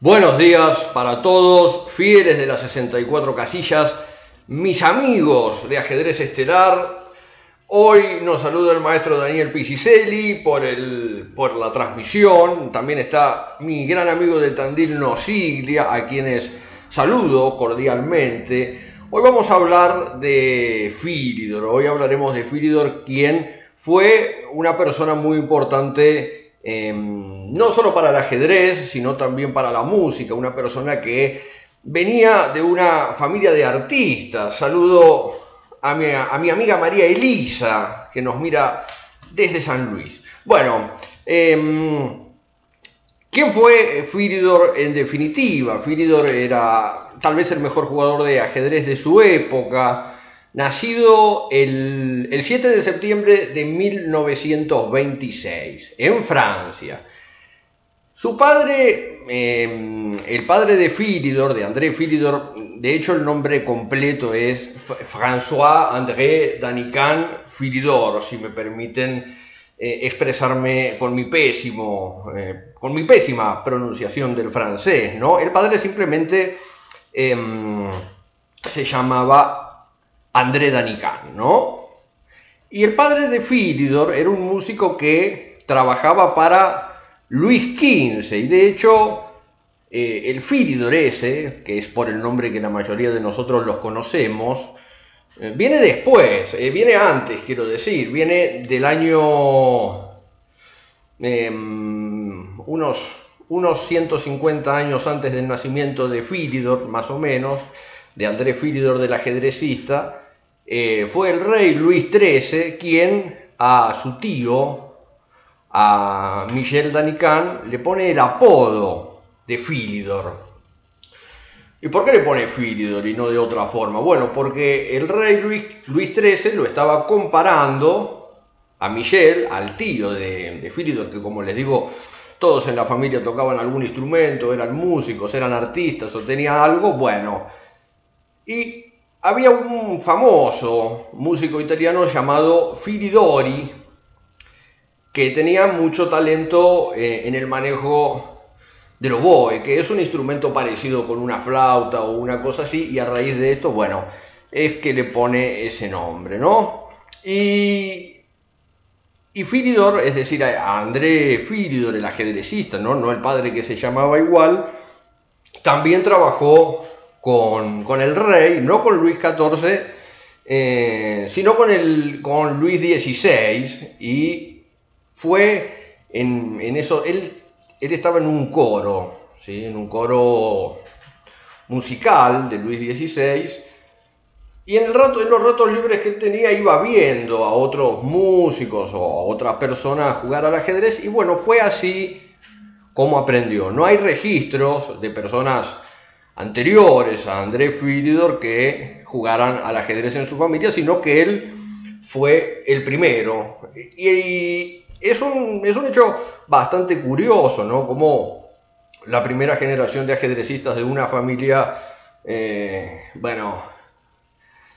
Buenos días para todos, fieles de las 64 casillas, mis amigos de ajedrez estelar. Hoy nos saluda el maestro Daniel Pisicelli por, el, por la transmisión. También está mi gran amigo de Tandil Nosiglia, a quienes saludo cordialmente. Hoy vamos a hablar de Filidor. Hoy hablaremos de Filidor, quien fue una persona muy importante Em, no solo para el ajedrez, sino también para la música, una persona que venía de una familia de artistas. Saludo a mi, a mi amiga María Elisa, que nos mira desde San Luis. Bueno, em, ¿quién fue Firidor en definitiva? Firidor era tal vez el mejor jugador de ajedrez de su época, nacido el, 7 de septiembre de 1926 en Francia. Su padre, em, el padre de Philidor, de André Philidor, de hecho el nombre completo es François André Danican Philidor, si me permiten eh, expresarme con mi pésimo, eh, con mi pésima pronunciación del francés, ¿no? El padre simplemente em, se llamaba André Danican, ¿no? Y el padre de Philidor era un músico que trabajaba para Luis XV y de hecho eh, el Philidor ese, que es por el nombre que la mayoría de nosotros los conocemos, eh, viene después, eh, viene antes, quiero decir, viene del año em, unos, unos 150 años antes del nacimiento de Philidor, más o menos, de André Philidor del ajedrecista, eh, fue el rey Luis XIII quien a su tío, a Michel Danican, le pone el apodo de Philidor. ¿Y por qué le pone Philidor y no de otra forma? Bueno, porque el rey Luis, Luis XIII lo estaba comparando a Michel, al tío de, de Philidor, que como les digo, todos en la familia tocaban algún instrumento, eran músicos, eran artistas o tenían algo, bueno. Y había un famoso músico italiano llamado Filidori que tenía mucho talento eh, en el manejo del oboe, que es un instrumento parecido con una flauta o una cosa así, y a raíz de esto, bueno, es que le pone ese nombre, ¿no? Y, y Filidor, es decir, a André Filidor, el ajedrecista, ¿no? no el padre que se llamaba igual, también trabajó con, el rey, no con Luis XIV, eh, sino con, el, con Luis XVI, y fue en, eso, él, él estaba en un coro, ¿sí? en un coro musical de Luis XVI, y en, el rato, en los ratos libres que él tenía iba viendo a otros músicos o a otras personas jugar al ajedrez, y bueno, fue así como aprendió. No hay registros de personas anteriores a André Filidor que jugaran al ajedrez en su familia, sino que él fue el primero. Y, es, un, es un hecho bastante curioso, ¿no? Como la primera generación de ajedrecistas de una familia, eh, bueno,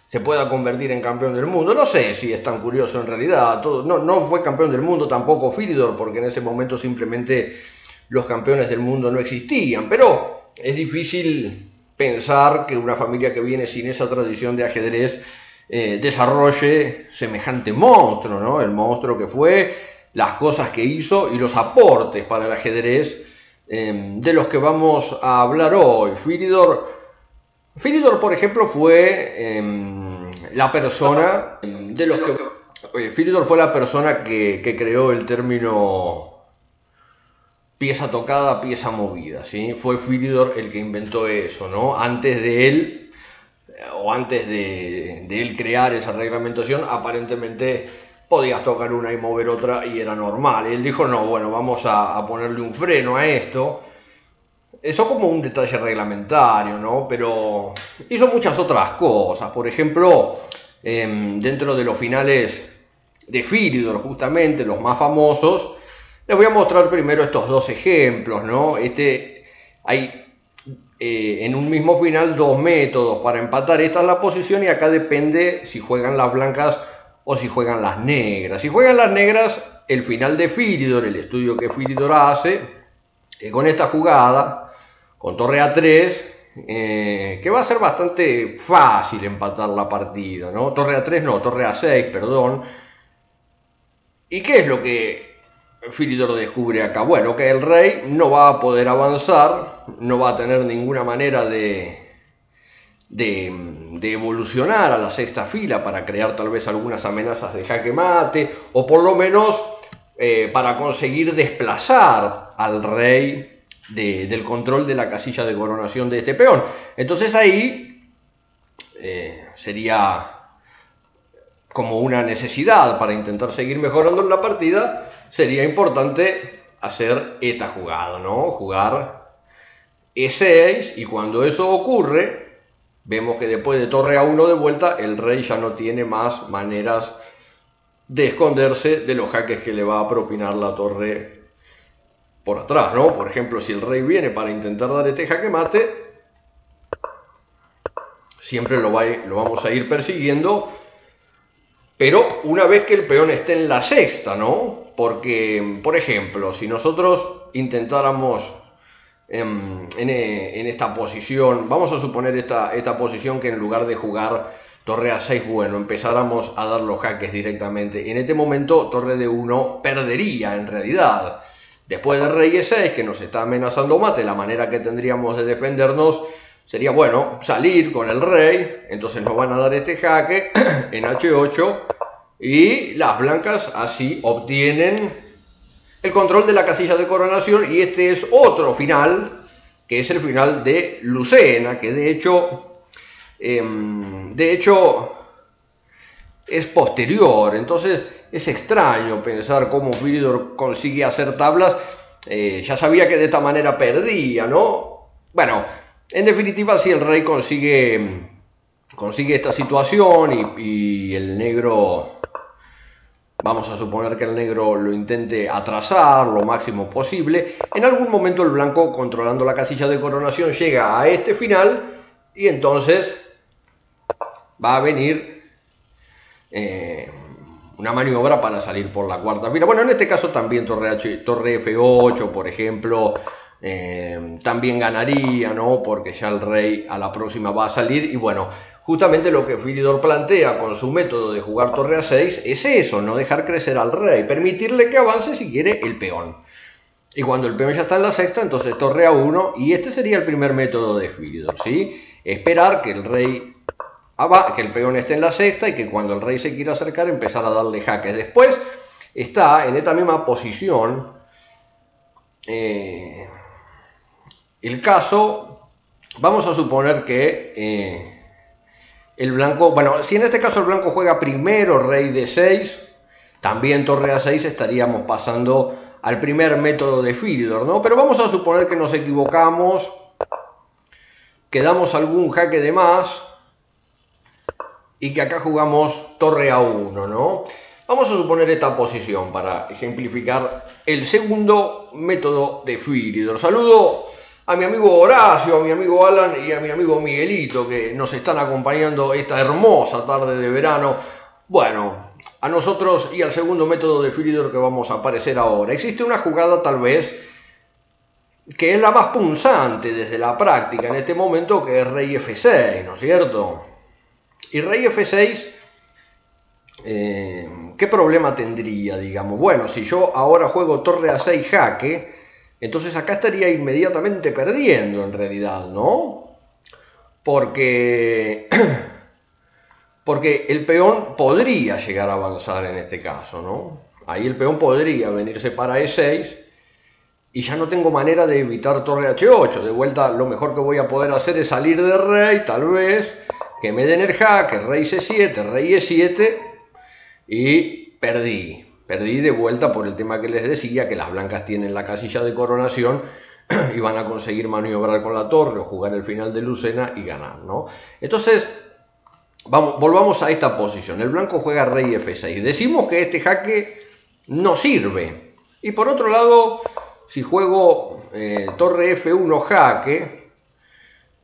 se pueda convertir en campeón del mundo. No sé si es tan curioso en realidad. Todo, no, no fue campeón del mundo tampoco Filidor, porque en ese momento simplemente los campeones del mundo no existían. Pero es difícil pensar que una familia que viene sin esa tradición de ajedrez eh, desarrolle semejante monstruo, ¿no? El monstruo que fue, las cosas que hizo y los aportes para el ajedrez em, de los que vamos a hablar hoy. Firidor, Firidor por ejemplo, fue em, la persona de los que... Firidor fue la persona que, que creó el término pieza tocada, pieza movida, ¿sí? Fue Filidor el que inventó eso, ¿no? Antes de él, o antes de, él crear esa reglamentación, aparentemente podías tocar una y mover otra y era normal. él dijo, no, bueno, vamos a, ponerle un freno a esto. Eso como un detalle reglamentario, ¿no? Pero hizo muchas otras cosas. Por ejemplo, em, dentro de los finales de Filidor, justamente, los más famosos, les voy a mostrar primero estos dos ejemplos, ¿no? Este, hay eh, en un mismo final dos métodos para empatar. Esta es la posición y acá depende si juegan las blancas o si juegan las negras. Si juegan las negras, el final de Firidor, el estudio que Firidor hace, con esta jugada, con torre A3, eh, que va a ser bastante fácil empatar la partida, ¿no? Torre A3 no, torre A6, perdón. ¿Y qué es lo que Filidor descubre acá? Bueno, que el rey no va a poder avanzar, no va a tener ninguna manera de, de, evolucionar a la sexta fila para crear tal vez algunas amenazas de jaque mate, o por lo menos eh, para conseguir desplazar al rey del control de la casilla de coronación de este peón. Entonces ahí eh, sería como una necesidad para intentar seguir mejorando en la partida, sería importante hacer esta jugada, ¿no? Jugar E6 y cuando eso ocurre, vemos que después de torre A1 de vuelta, el rey ya no tiene más maneras de esconderse de los jaques que le va a propinar la torre por atrás, ¿no? Por ejemplo, si el rey viene para intentar dar este jaque mate, siempre lo, lo vamos a ir persiguiendo, pero una vez que el peón esté en la sexta, ¿no? Porque, por ejemplo, si nosotros intentáramos en, esta posición, vamos a suponer esta, esta posición que en lugar de jugar torre a 6, bueno, empezáramos a dar los jaques directamente. En este momento, torre de 1 perdería en realidad. Después de rey e6, que nos está amenazando mate, la manera que tendríamos de defendernos sería, bueno, salir con el rey, entonces nos van a dar este jaque en h8 y las blancas así obtienen el control de la casilla de coronación y este es otro final, que es el final de Lucena, que de hecho, em, de hecho es posterior, entonces es extraño pensar cómo Fidor consigue hacer tablas. Eh, ya sabía que de esta manera perdía, ¿no? Bueno, en definitiva, si el rey consigue, consigue esta situación y, el negro, vamos a suponer que el negro lo intente atrasar lo máximo posible, en algún momento el blanco, controlando la casilla de coronación, llega a este final y entonces va a venir... Eh, una maniobra para salir por la cuarta fila. Bueno, en este caso también Torre, H, Torre F8, por ejemplo, eh, también ganaría, ¿no? Porque ya el rey a la próxima va a salir. Y bueno, justamente lo que Filidor plantea con su método de jugar Torre A6 es eso, no dejar crecer al rey, permitirle que avance si quiere el peón. Y cuando el peón ya está en la sexta, entonces Torre A1, y este sería el primer método de Filidor, ¿sí? Esperar que el rey que el peón esté en la sexta y que cuando el rey se quiera acercar empezar a darle jaques. Después está en esta misma posición eh, el caso, vamos a suponer que eh, el blanco, bueno, si en este caso el blanco juega primero rey de 6, también torre a 6 estaríamos pasando al primer método de Fidor, ¿no? Pero vamos a suponer que nos equivocamos, que damos algún jaque de más, y que acá jugamos torre a 1, ¿no? Vamos a suponer esta posición para ejemplificar el segundo método de Firidor. Saludo a mi amigo Horacio, a mi amigo Alan y a mi amigo Miguelito que nos están acompañando esta hermosa tarde de verano. Bueno, a nosotros y al segundo método de Firidor que vamos a aparecer ahora. Existe una jugada tal vez que es la más punzante desde la práctica en este momento que es rey F6, ¿no es cierto? Y rey F6, eh, ¿qué problema tendría, digamos? Bueno, si yo ahora juego torre A6 jaque, entonces acá estaría inmediatamente perdiendo en realidad, ¿no? Porque, porque el peón podría llegar a avanzar en este caso, ¿no? Ahí el peón podría venirse para E6 y ya no tengo manera de evitar torre H8. De vuelta, lo mejor que voy a poder hacer es salir de rey, tal vez, que me den el jaque, rey c7, rey e7 y perdí. Perdí de vuelta por el tema que les decía, que las blancas tienen la casilla de coronación y van a conseguir maniobrar con la torre o jugar el final de Lucena y ganar, ¿no? Entonces, vamos, volvamos a esta posición. El blanco juega rey f6. Decimos que este jaque no sirve. Y por otro lado, si juego eh, torre f1 jaque,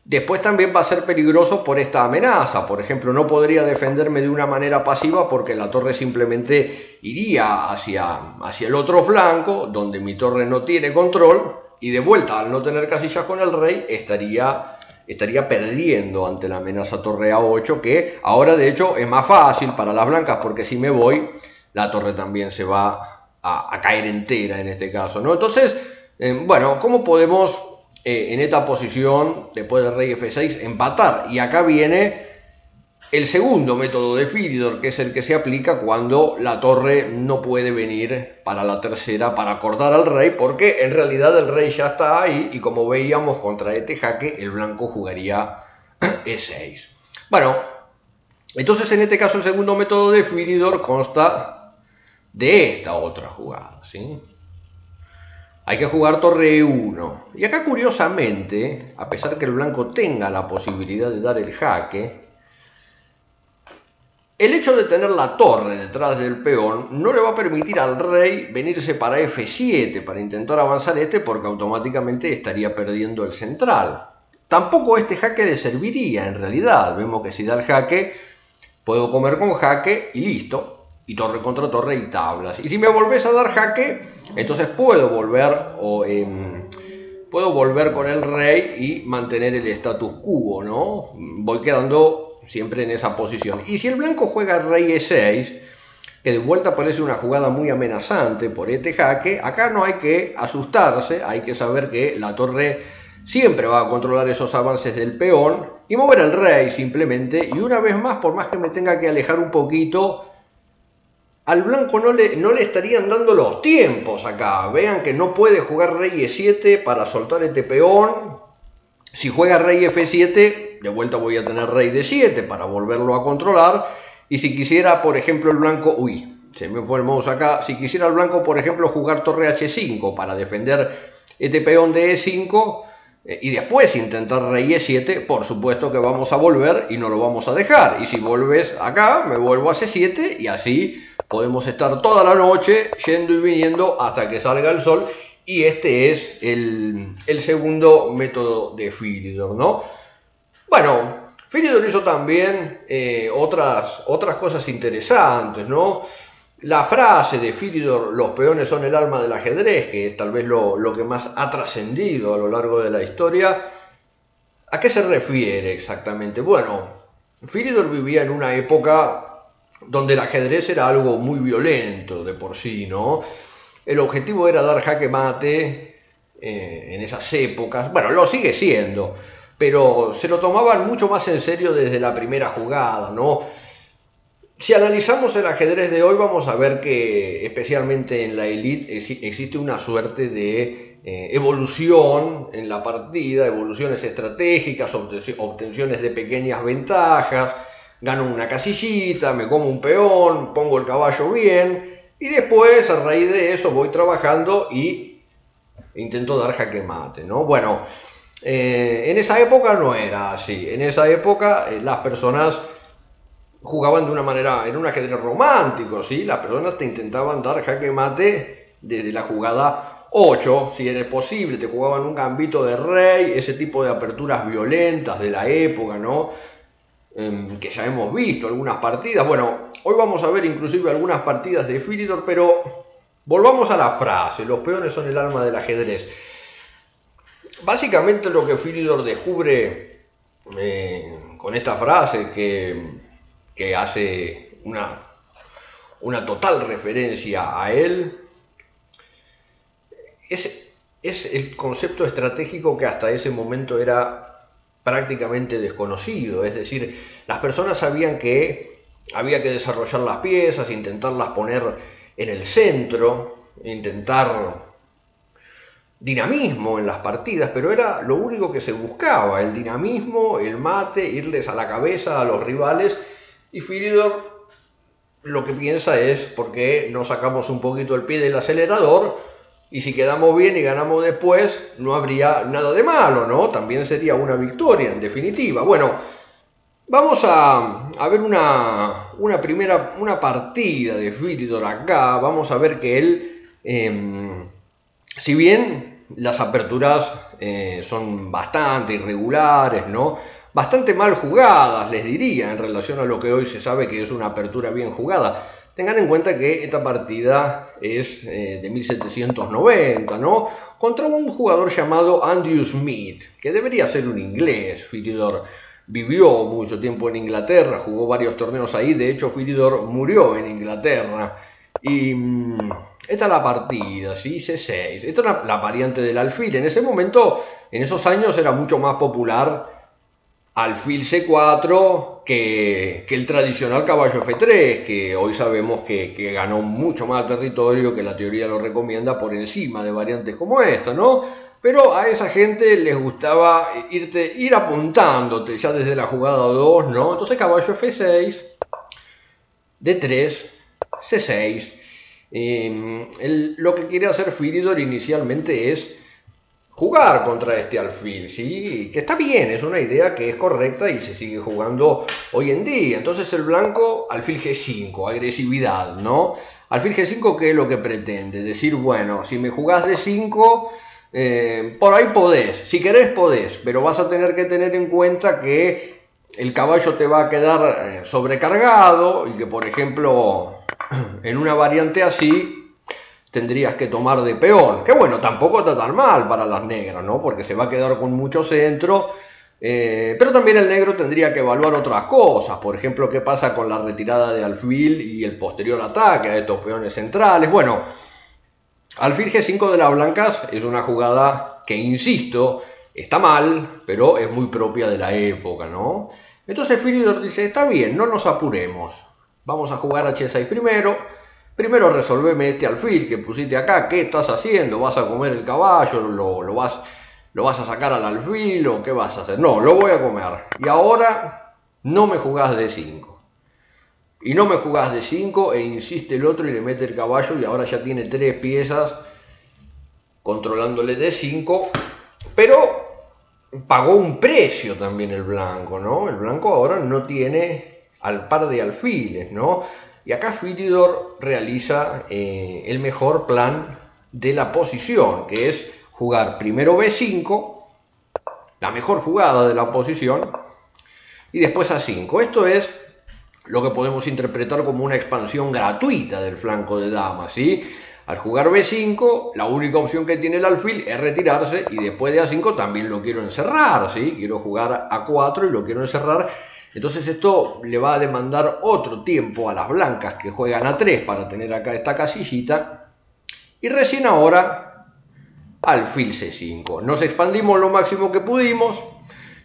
Después también va a ser peligroso por esta amenaza. Por ejemplo, no podría defenderme de una manera pasiva porque la torre simplemente iría hacia, hacia el otro flanco, donde mi torre no tiene control, y de vuelta al no tener casillas con el rey estaría, estaría perdiendo ante la amenaza torre A8 que ahora de hecho es más fácil para las blancas porque si me voy la torre también se va a, caer entera en este caso. ¿no? Entonces, eh, bueno, ¿cómo podemos eh, en esta posición después del rey F6 empatar? Y acá viene el segundo método de Firidor, que es el que se aplica cuando la torre no puede venir para la tercera para cortar al rey, porque en realidad el rey ya está ahí y como veíamos contra este jaque, el blanco jugaría E6. Bueno, entonces en este caso el segundo método de Firidor consta de esta otra jugada. ¿sí? Hay que jugar torre E1. Y acá curiosamente, a pesar que el blanco tenga la posibilidad de dar el jaque, el hecho de tener la torre detrás del peón no le va a permitir al rey venirse para F7 para intentar avanzar este porque automáticamente estaría perdiendo el central. Tampoco este jaque le serviría en realidad. Vemos que si da el jaque, puedo comer con jaque y listo. Y torre contra torre y tablas. Y si me volvés a dar jaque, entonces puedo volver o... Em, puedo volver con el rey y mantener el status quo, ¿no? Voy quedando siempre en esa posición. Y si el blanco juega rey e6, que de vuelta parece una jugada muy amenazante por este jaque, acá no hay que asustarse, hay que saber que la torre siempre va a controlar esos avances del peón y mover al rey simplemente. Y una vez más, por más que me tenga que alejar un poquito, al blanco no le, no le estarían dando los tiempos acá. Vean que no puede jugar rey e7 para soltar este peón. Si juega rey f7, de vuelta voy a tener rey de 7 para volverlo a controlar. Y si quisiera, por ejemplo, el blanco... Uy, se me fue el mouse acá. Si quisiera el blanco, por ejemplo, jugar torre h5 para defender este peón de e5 eh, y después intentar rey e7, por supuesto que vamos a volver y no lo vamos a dejar. Y si vuelves acá, me vuelvo a c7 y así podemos estar toda la noche yendo y viniendo hasta que salga el sol. Y este es el, el segundo método de Philidor, ¿no? Bueno, Firidor hizo también eh, otras, otras cosas interesantes, ¿no? La frase de Firidor, los peones son el alma del ajedrez, que es tal vez lo, que más ha trascendido a lo largo de la historia, ¿a qué se refiere exactamente? Bueno, Firidor vivía en una época donde el ajedrez era algo muy violento de por sí, ¿no? El objetivo era dar jaque mate eh, en esas épocas, bueno, lo sigue siendo, pero se lo tomaban mucho más en serio desde la primera jugada, ¿no? Si analizamos el ajedrez de hoy vamos a ver que especialmente en la elite existe una suerte de eh, evolución en la partida, evoluciones estratégicas, obtenciones de pequeñas ventajas, gano una casillita, me como un peón, pongo el caballo bien y después a raíz de eso voy trabajando y intento dar jaque mate, ¿no? Bueno, eh, en esa época no era así. En esa época eh, las personas jugaban de una manera, en un ajedrez romántico, ¿sí? Las personas te intentaban dar jaque mate desde la jugada 8, si era posible, te jugaban un gambito de rey, ese tipo de aperturas violentas de la época, ¿no? Em, que ya hemos visto algunas partidas. Bueno, hoy vamos a ver inclusive algunas partidas de Firidor, pero volvamos a la frase, los peones son el alma del ajedrez. Básicamente lo que Philidor descubre eh, con esta frase que, hace una, una, total referencia a él es, es el concepto estratégico que hasta ese momento era prácticamente desconocido. Es decir, las personas sabían que había que desarrollar las piezas, intentarlas poner en el centro, intentar dinamismo en las partidas, pero era lo único que se buscaba, el dinamismo, el mate, irles a la cabeza a los rivales y Firidor lo que piensa es por qué no sacamos un poquito el pie del acelerador y si quedamos bien y ganamos después no habría nada de malo, ¿no? También sería una victoria en definitiva. Bueno, vamos a, ver una, una, primera una partida de Firidor acá, vamos a ver que él... Em, si bien las aperturas eh, son bastante irregulares, ¿no? Bastante mal jugadas, les diría, en relación a lo que hoy se sabe que es una apertura bien jugada. Tengan en cuenta que esta partida es eh, de 1790, ¿no? Contra un jugador llamado Andrew Smith, que debería ser un inglés. Firidor vivió mucho tiempo en Inglaterra, jugó varios torneos ahí, de hecho Firidor murió en Inglaterra. Y mm, esta es la partida, ¿sí? C6. Esta es la variante del alfil. En ese momento, en esos años, era mucho más popular alfil C4 que, el tradicional caballo F3, que hoy sabemos que, ganó mucho más territorio que la teoría lo recomienda por encima de variantes como esta, ¿no? Pero a esa gente les gustaba irte, ir apuntándote ya desde la jugada 2, ¿no? Entonces caballo F6, D3, C6. lo que quiere hacer Firidor inicialmente es jugar contra este alfil, ¿sí? Que está bien, es una idea que es correcta y se sigue jugando hoy en día. Entonces el blanco, alfil G5, agresividad, ¿no? Alfil G5, ¿qué es lo que pretende? Decir, bueno, si me jugás de 5, eh, por ahí podés, si querés podés, pero vas a tener que tener en cuenta que el caballo te va a quedar eh, sobrecargado y que, por ejemplo, en una variante así, tendrías que tomar de peón. Que bueno, tampoco está tan mal para las negras, ¿no? Porque se va a quedar con mucho centro. Eh, pero también el negro tendría que evaluar otras cosas. Por ejemplo, qué pasa con la retirada de alfil y el posterior ataque a estos peones centrales. Bueno, alfil G5 de las blancas es una jugada que, insisto, está mal, pero es muy propia de la época, ¿no? Entonces Philidor dice, está bien, no nos apuremos. Vamos a jugar H6 primero Primero resolveme este alfil que pusiste acá, ¿qué estás haciendo? ¿Vas a comer el caballo? ¿Lo, vas, ¿Lo vas a sacar al alfil o qué vas a hacer? No, lo voy a comer. Y ahora no me jugás de 5. Y no me jugás de 5 e insiste el otro y le mete el caballo y ahora ya tiene tres piezas controlándole de 5. Pero pagó un precio también el blanco, ¿no? El blanco ahora no tiene al par de alfiles, ¿no? Y acá Firidor realiza eh, el mejor plan de la posición, que es jugar primero B5, la mejor jugada de la posición, y después A5. Esto es lo que podemos interpretar como una expansión gratuita del flanco de dama, ¿sí? Al jugar B5, la única opción que tiene el alfil es retirarse y después de A5 también lo quiero encerrar, ¿sí? Quiero jugar A4 y lo quiero encerrar entonces esto le va a demandar otro tiempo a las blancas que juegan a 3 para tener acá esta casillita. Y recién ahora alfil C5. Nos expandimos lo máximo que pudimos.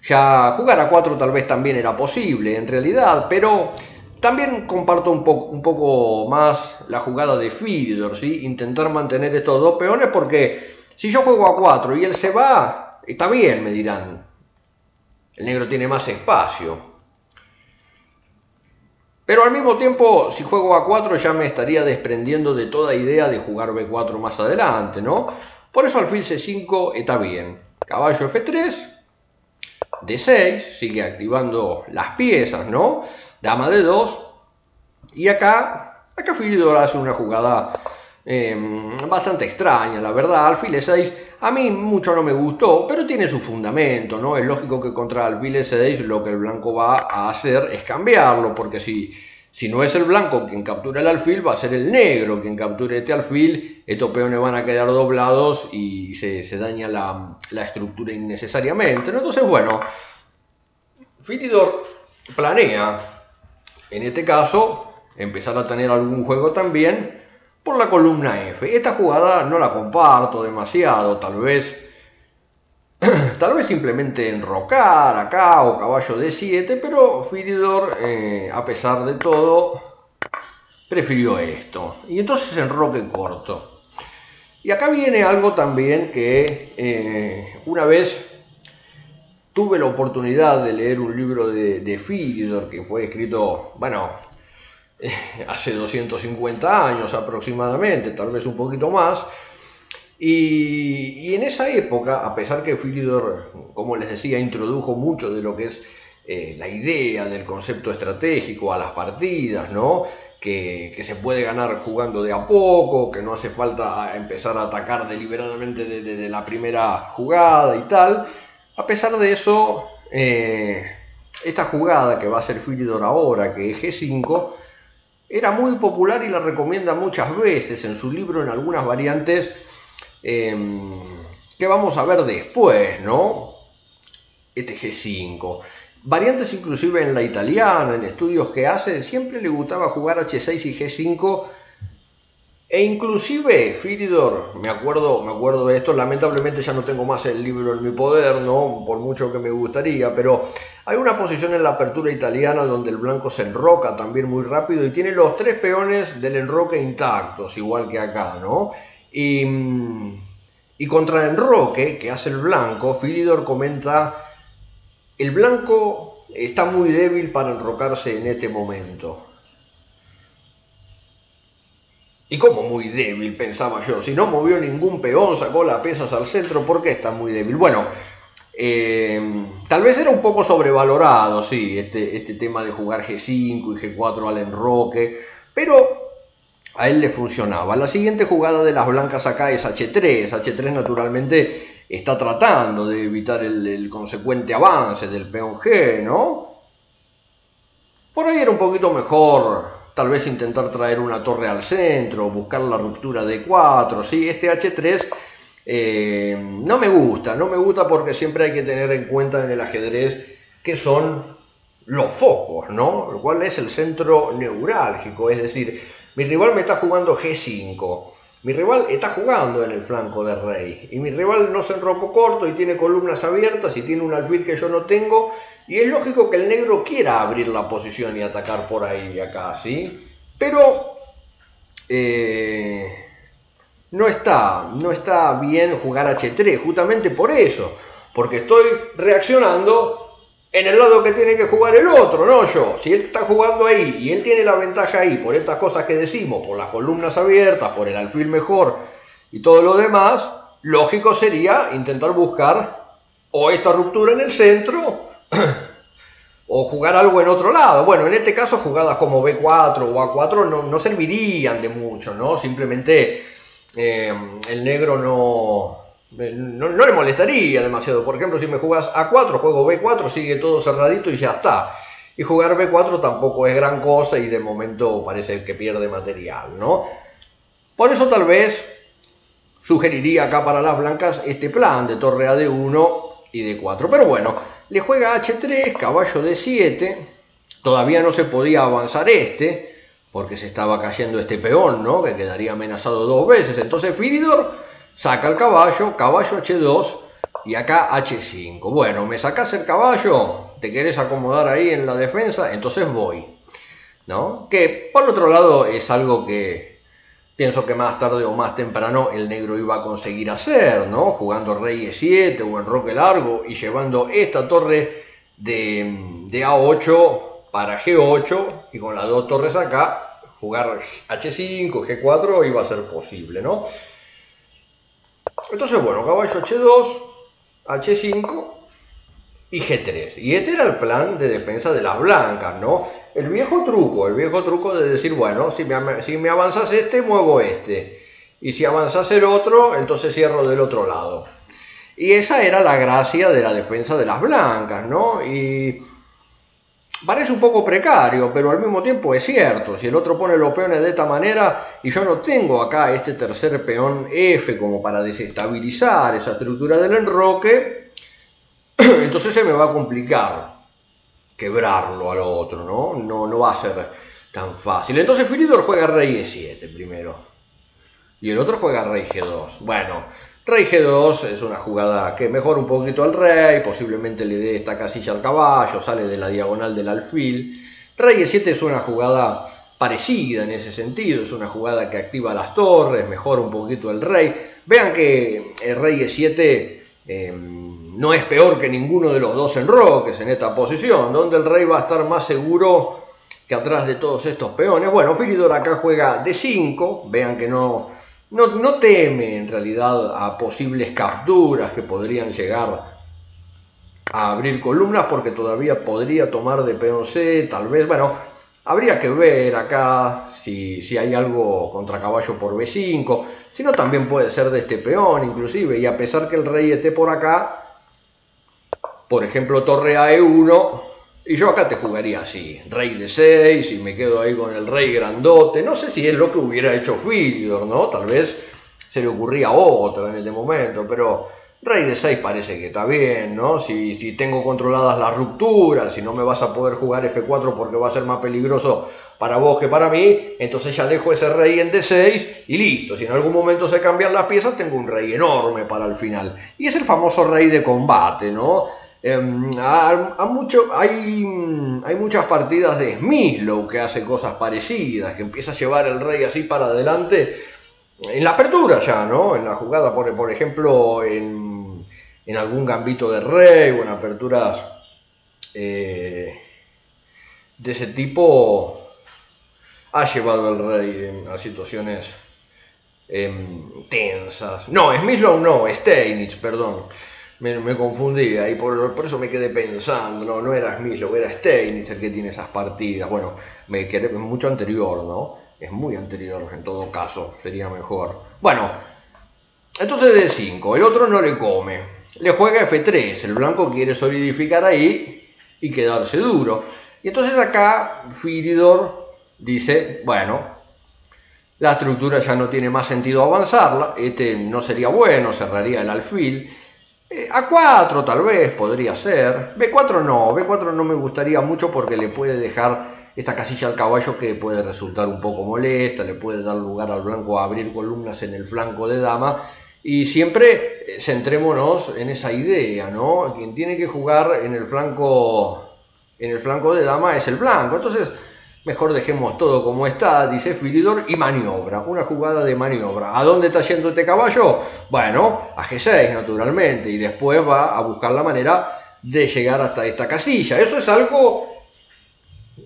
Ya jugar a 4 tal vez también era posible en realidad, pero también comparto un, poco, más la jugada de Fidor, intentar mantener estos dos peones porque si yo juego a 4 y él se va, está bien, me dirán. El negro tiene más espacio. Pero al mismo tiempo, si juego A4 ya me estaría desprendiendo de toda idea de jugar B4 más adelante, ¿no? Por eso alfil C5 está bien. Caballo F3, D6, sigue activando las piezas, ¿no? Dama de 2. Y acá, acá Filidor hace una jugada em, bastante extraña, la verdad. Alfil E6 a mí mucho no me gustó, pero tiene su fundamento, ¿no? Es lógico que contra alfil e6 lo que el blanco va a hacer es cambiarlo, porque si, si no es el blanco quien captura el alfil, va a ser el negro quien capture este alfil, estos peones van a quedar doblados y se, daña la, estructura innecesariamente, Entonces, bueno, Filidor planea, en este caso, empezar a tener algún juego también, por la columna F. Esta jugada no la comparto demasiado, tal vez tal vez simplemente enrocar acá o caballo de 7, pero Firidor, eh, a pesar de todo, prefirió esto. Y entonces enroque corto. Y acá viene algo también que eh, una vez tuve la oportunidad de leer un libro de, de que fue escrito, bueno, hace 250 años aproximadamente, tal vez un poquito más. Y, en esa época, a pesar que Philidor, como les decía, introdujo mucho de lo que es eh, la idea del concepto estratégico a las partidas, ¿no? Que, se puede ganar jugando de a poco, que no hace falta empezar a atacar deliberadamente desde la primera jugada y tal. A pesar de eso, eh, esta jugada que va a ser Philidor ahora, que es G5, era muy popular y la recomienda muchas veces en su libro en algunas variantes em, que vamos a ver después, ¿no? Este G5. Variantes inclusive en la italiana, en estudios que hace, siempre le gustaba jugar H6 y G5 e inclusive Firidor, me acuerdo, me acuerdo de esto, lamentablemente ya no tengo más el libro en mi poder, ¿no? Por mucho que me gustaría, pero hay una posición en la apertura italiana donde el blanco se enroca también muy rápido y tiene los tres peones del enroque intactos, igual que acá, ¿no? Y, contra el enroque que hace el blanco, Firidor comenta, el blanco está muy débil para enrocarse en este momento. Y como muy débil, pensaba yo. Si no movió ningún peón, sacó las piezas al centro, ¿por qué está muy débil? Bueno, eh, tal vez era un poco sobrevalorado, sí, este, este tema de jugar G5 y G4 al enroque, pero a él le funcionaba. La siguiente jugada de las blancas acá es H3. H3 naturalmente está tratando de evitar el consecuente avance del peón G, ¿no? Por ahí era un poquito mejor tal vez intentar traer una torre al centro, buscar la ruptura de 4, ¿sí? Este H3 eh, no me gusta, no me gusta porque siempre hay que tener en cuenta en el ajedrez que son los focos, ¿no? ¿Cuál es el centro neurálgico? Es decir, mi rival me está jugando G5, mi rival está jugando en el flanco de rey y mi rival no se enrocó corto y tiene columnas abiertas y tiene un alfil que yo no tengo y es lógico que el negro quiera abrir la posición y atacar por ahí y acá, ¿sí? Pero eh, no, está, no está bien jugar H3, justamente por eso. Porque estoy reaccionando en el lado que tiene que jugar el otro, no yo. Si él está jugando ahí y él tiene la ventaja ahí por estas cosas que decimos, por las columnas abiertas, por el alfil mejor y todo lo demás, lógico sería intentar buscar o esta ruptura en el centro o jugar algo en otro lado. Bueno, en este caso jugadas como B4 o A4 no, servirían de mucho, ¿no? Simplemente eh, el negro no, no, le molestaría demasiado. Por ejemplo, si me jugas A4, juego B4, sigue todo cerradito y ya está. Y jugar B4 tampoco es gran cosa y de momento parece que pierde material, ¿no? Por eso tal vez sugeriría acá para las blancas este plan de torre A de 1 y de 4. Pero bueno, le juega H3, caballo D7, todavía no se podía avanzar este, porque se estaba cayendo este peón, ¿no? Que quedaría amenazado dos veces. Entonces Firidor saca el caballo, caballo H2 y acá H5. Bueno, me sacas el caballo, te querés acomodar ahí en la defensa, entonces voy. ¿No? Que por otro lado es algo que pienso que más tarde o más temprano el negro iba a conseguir hacer, ¿no? Jugando rey E7 o enroque largo y llevando esta torre de, A8 para G8 y con las dos torres acá jugar H5, G4 iba a ser posible, ¿no? Entonces, bueno, caballo H2, H5 y G3. Y este era el plan de defensa de las blancas, ¿no? El viejo truco, el viejo truco de decir, bueno, si me, avanzas este, muevo este. Y si avanzas el otro, entonces cierro del otro lado. Y esa era la gracia de la defensa de las blancas, ¿no? Y parece un poco precario, pero al mismo tiempo es cierto. Si el otro pone los peones de esta manera y yo no tengo acá este tercer peón F como para desestabilizar esa estructura del enroque, entonces se me va a complicar quebrarlo al otro, ¿no? No, no va a ser tan fácil. Entonces Firidor juega rey E7 primero. Y el otro juega rey G2. Bueno, rey G2 es una jugada que mejora un poquito al rey, posiblemente le dé esta casilla al caballo, sale de la diagonal del alfil. Rey E7 es una jugada parecida en ese sentido, es una jugada que activa las torres, mejora un poquito el rey. Vean que rey E7 no es peor que ninguno de los dos enroques en esta posición, donde el rey va a estar más seguro que atrás de todos estos peones. Bueno, Firidor acá juega de 5, vean que no, no, teme en realidad a posibles capturas que podrían llegar a abrir columnas porque todavía podría tomar de peón C, tal vez, bueno, habría que ver acá si, si hay algo contra caballo por B5, sino también puede ser de este peón inclusive, y a pesar que el rey esté por acá, por ejemplo torre a E1, Y yo acá te jugaría así, rey de 6 y me quedo ahí con el rey grandote. No sé si es lo que hubiera hecho Fidor, ¿no? Tal vez se le ocurría otro en este momento, pero rey de 6 parece que está bien, ¿no? Si, si tengo controladas las rupturas, si no me vas a poder jugar F4 porque va a ser más peligroso para vos que para mí, entonces ya dejo ese rey en D6 y listo. Si en algún momento se cambian las piezas, tengo un rey enorme para el final. Y es el famoso rey de combate, ¿no? Em, hay, muchas partidas de Smithlow que hace cosas parecidas, que empieza a llevar el rey así para adelante en la apertura ya, ¿no? En la jugada, por, por ejemplo, en, en, algún gambito de rey o en aperturas eh, de ese tipo, ha llevado el rey a situaciones em, tensas. No, Smithlow no, Steinitz, perdón me, confundí ahí, por, por, eso me quedé pensando, no, no era Smith, era Steinitz el que tiene esas partidas. Bueno, me quedé mucho anterior, ¿no? Es muy anterior en todo caso, sería mejor. Bueno, entonces de 5, el otro no le come. Le juega F3, el blanco quiere solidificar ahí y quedarse duro. Y entonces acá Firidor dice, bueno, la estructura ya no tiene más sentido avanzarla, este no sería bueno, cerraría el alfil. Eh, A4 tal vez podría ser. B4 no, B4 no me gustaría mucho porque le puede dejar esta casilla al caballo que puede resultar un poco molesta, le puede dar lugar al blanco a abrir columnas en el flanco de dama. Y siempre eh, centrémonos en esa idea, ¿no? Quien tiene que jugar en el flanco, en el flanco de dama es el blanco. Entonces, Mejor dejemos todo como está, dice Filidor, y maniobra, una jugada de maniobra. ¿A dónde está yendo este caballo? Bueno, a G6 naturalmente, y después va a buscar la manera de llegar hasta esta casilla. Eso es algo,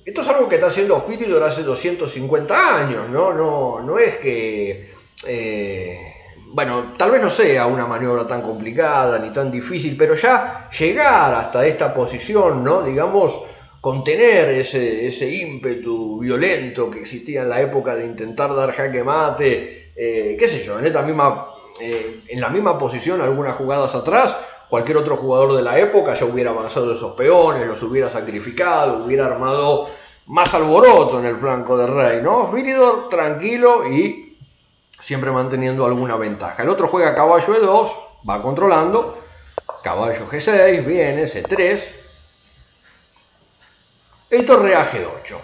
esto es algo que está haciendo Filidor hace 250 años, ¿no? No, no es que, eh, bueno, tal vez no sea una maniobra tan complicada ni tan difícil, pero ya llegar hasta esta posición, ¿no? Digamos, contener ese, ese ímpetu violento que existía en la época de intentar dar jaque mate, eh, qué sé yo, en, esta misma, eh, en la misma posición, algunas jugadas atrás, cualquier otro jugador de la época ya hubiera avanzado esos peones, los hubiera sacrificado, hubiera armado más alboroto en el flanco del rey, ¿no? Firidor tranquilo y siempre manteniendo alguna ventaja. El otro juega caballo E2, va controlando, caballo G6, viene C3, el torre G8.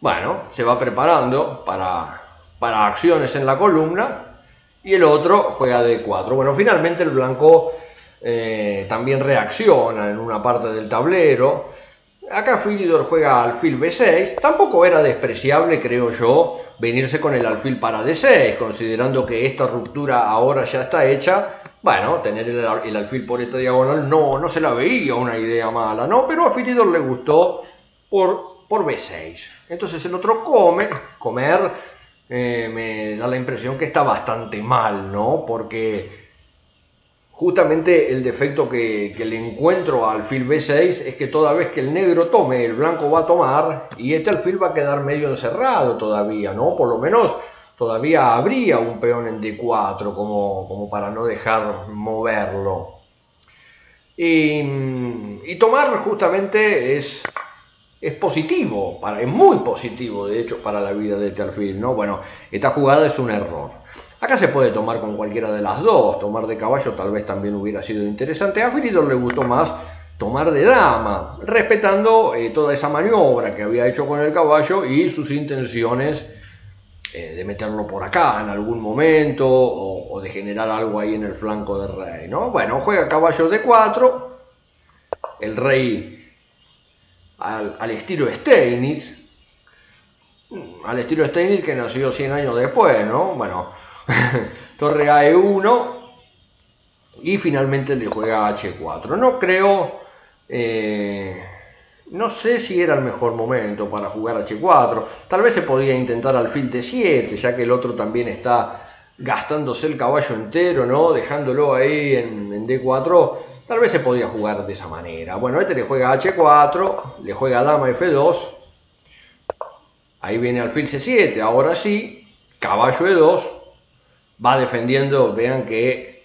Bueno, se va preparando para, para acciones en la columna y el otro juega D4. Bueno, finalmente el blanco eh, también reacciona en una parte del tablero. Acá Filidor juega alfil B6. Tampoco era despreciable, creo yo, venirse con el alfil para D6, considerando que esta ruptura ahora ya está hecha bueno, tener el, alfil por esta diagonal no, no se la veía una idea mala, ¿no? Pero a Filidor le gustó por, por B6. Entonces el otro come, comer, eh, me da la impresión que está bastante mal, ¿no? Porque justamente el defecto que, que, le encuentro al alfil B6 es que toda vez que el negro tome, el blanco va a tomar y este alfil va a quedar medio encerrado todavía, ¿no? Por lo menos todavía habría un peón en D4 como, como para no dejar moverlo. Y, tomar justamente es, es positivo, para, es muy positivo de hecho para la vida de este alfil. ¿no? Bueno, esta jugada es un error. Acá se puede tomar con cualquiera de las dos, tomar de caballo tal vez también hubiera sido interesante. A Filidor le gustó más tomar de dama, respetando eh, toda esa maniobra que había hecho con el caballo y sus intenciones eh, de meterlo por acá en algún momento o, de generar algo ahí en el flanco del rey, ¿no? Bueno, juega caballo de 4, el rey al, estilo Steinitz, al estilo Steinitz que nació 100 años después, ¿no? Bueno, torre a E1 y finalmente le juega H4. No creo... Eh, no sé si era el mejor momento para jugar H4. Tal vez se podía intentar alfil T7, ya que el otro también está gastándose el caballo entero, ¿no? Dejándolo ahí en, D4. Tal vez se podía jugar de esa manera. Bueno, este le juega H4, le juega Dama F2. Ahí viene alfil C7, ahora sí, caballo E2. Va defendiendo, vean que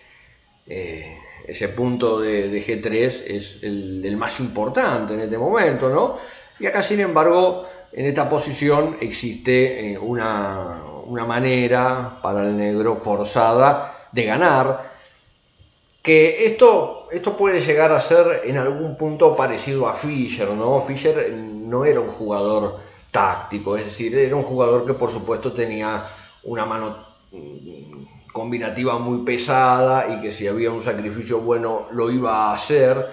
eh, ese punto de, G3 es el, más importante en este momento, ¿no? Y acá, sin embargo, en esta posición existe eh, una, una manera para el negro forzada de ganar, que esto, esto puede llegar a ser en algún punto parecido a Fischer, ¿no? Fischer no era un jugador táctico, es decir, era un jugador que por supuesto tenía una mano combinativa muy pesada y que si había un sacrificio bueno lo iba a hacer,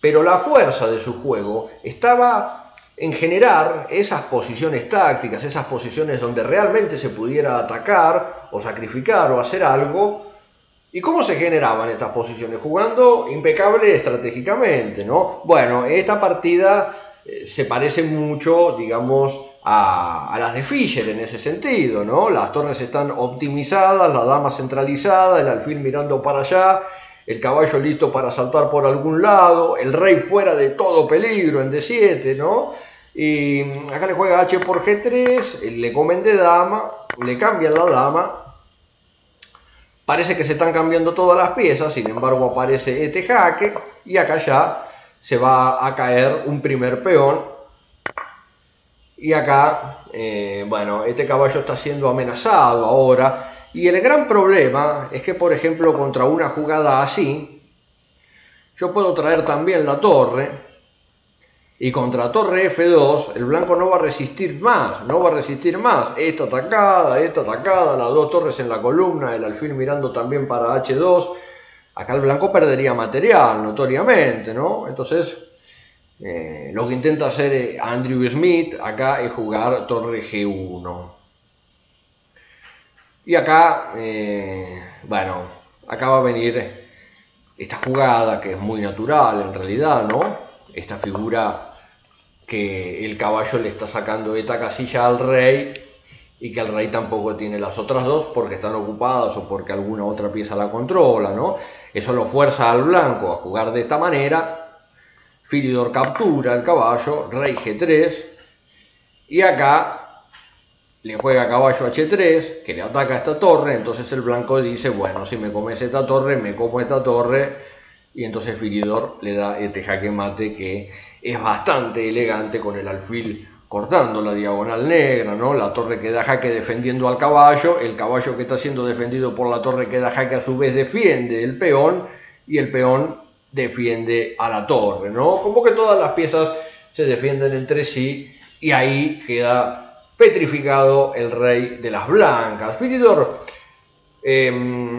pero la fuerza de su juego estaba en generar esas posiciones tácticas, esas posiciones donde realmente se pudiera atacar o sacrificar o hacer algo ¿Y cómo se generaban estas posiciones? Jugando impecable estratégicamente, ¿no? Bueno, esta partida eh, se parece mucho, digamos, a, las de Fischer en ese sentido, ¿no? Las torres están optimizadas, la dama centralizada, el alfil mirando para allá, el caballo listo para saltar por algún lado, el rey fuera de todo peligro en D7, ¿no? Y acá le juega H por G3, le comen de dama, le cambian la dama, Parece que se están cambiando todas las piezas, sin embargo aparece este jaque y acá ya se va a caer un primer peón. Y acá, eh, bueno, este caballo está siendo amenazado ahora. Y el gran problema es que, por ejemplo, contra una jugada así, yo puedo traer también la torre y contra torre F2, el blanco no va a resistir más, no va a resistir más. Esta atacada, esta atacada, las dos torres en la columna, el alfil mirando también para H2. Acá el blanco perdería material, notoriamente, ¿no? Entonces, eh, lo que intenta hacer Andrew Smith acá es jugar torre G1. Y acá, eh, bueno, acá va a venir esta jugada que es muy natural en realidad, ¿no? esta figura que el caballo le está sacando esta casilla al rey y que el rey tampoco tiene las otras dos porque están ocupadas o porque alguna otra pieza la controla, ¿no? Eso lo fuerza al blanco a jugar de esta manera. Filidor captura el caballo, rey G3 y acá le juega caballo H3 que le ataca esta torre, entonces el blanco dice, bueno, si me comes esta torre, me como esta torre y entonces Firidor le da este jaque mate que es bastante elegante con el alfil cortando la diagonal negra, ¿no? La torre queda jaque defendiendo al caballo, el caballo que está siendo defendido por la torre queda jaque a su vez defiende el peón y el peón defiende a la torre, ¿no? Como que todas las piezas se defienden entre sí y ahí queda petrificado el rey de las blancas. Firidor eh,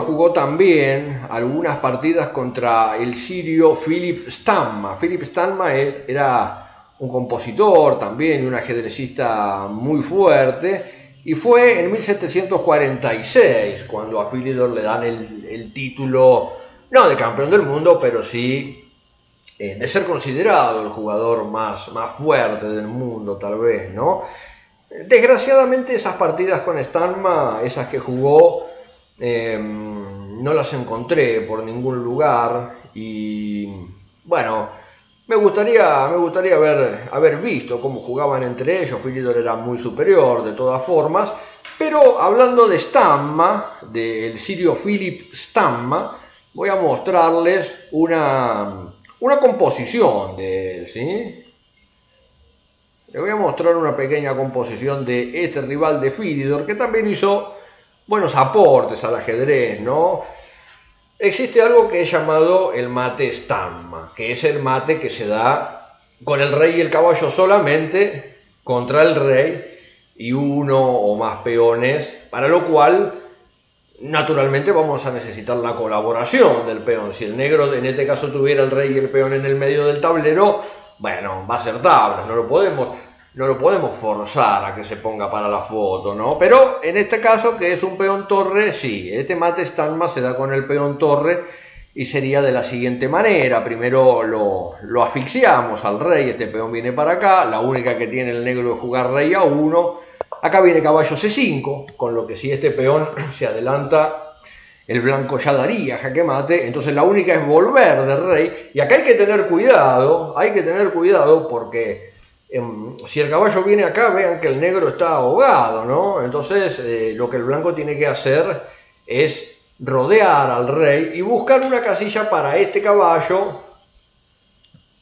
jugó también algunas partidas contra el sirio Philip Stamma. Philip Stamma e-, era un compositor también, un ajedrecista muy fuerte. Y fue en 1746 cuando a Filidor le dan el, título, no de campeón del mundo, pero sí eh, de ser considerado el jugador más, más fuerte del mundo, tal vez, ¿no? Desgraciadamente esas partidas con Stanma, esas que jugó, em, no las encontré por ningún lugar y bueno, me gustaría, me gustaría haber, haber visto cómo jugaban entre ellos, Filidor era muy superior de todas formas, pero hablando de Stamma, del sirio Philip Stamma, voy a mostrarles una, una composición de él, ¿sí? Les voy a mostrar una pequeña composición de este rival de Fididor que también hizo buenos aportes al ajedrez, ¿no? Existe algo que es llamado el mate stamma, que es el mate que se da con el rey y el caballo solamente contra el rey y uno o más peones, para lo cual naturalmente vamos a necesitar la colaboración del peón. Si el negro en este caso tuviera el rey y el peón en el medio del tablero, bueno, va a ser tablas, no lo podemos, no lo podemos forzar a que se ponga para la foto, ¿no? Pero en este caso, que es un peón torre, sí, este mate Stanma se da con el peón torre y sería de la siguiente manera. Primero lo, lo asfixiamos al rey, este peón viene para acá, la única que tiene el negro es jugar rey a 1. Acá viene caballo C5, con lo que si este peón se adelanta el blanco ya daría jaque mate, entonces la única es volver de rey, y acá hay que tener cuidado, hay que tener cuidado porque em, si el caballo viene acá, vean que el negro está ahogado, ¿no? Entonces eh, lo que el blanco tiene que hacer es rodear al rey y buscar una casilla para este caballo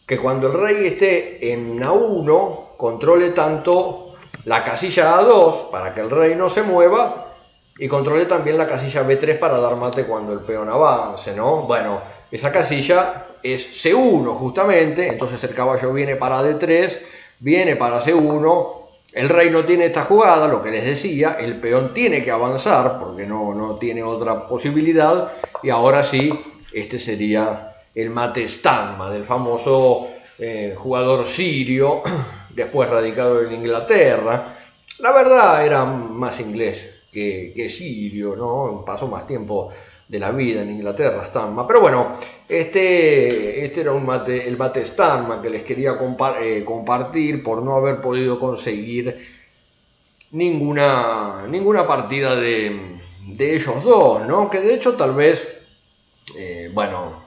que cuando el rey esté en A1 controle tanto la casilla A2 para que el rey no se mueva y controle también la casilla B3 para dar mate cuando el peón avance, ¿no? Bueno, esa casilla es C1 justamente, entonces el caballo viene para D3, viene para C1, el rey no tiene esta jugada, lo que les decía, el peón tiene que avanzar porque no, no tiene otra posibilidad y ahora sí, este sería el mate Stanma del famoso eh, jugador sirio, después radicado en Inglaterra. La verdad era más inglés que, sirio, ¿no? Pasó más tiempo de la vida en Inglaterra, Stanma. Pero bueno, este, este era el mate Stanma que les quería eh, compartir por no haber podido conseguir ninguna, ninguna partida de, ellos dos, ¿no? Que de hecho tal vez, eh, bueno,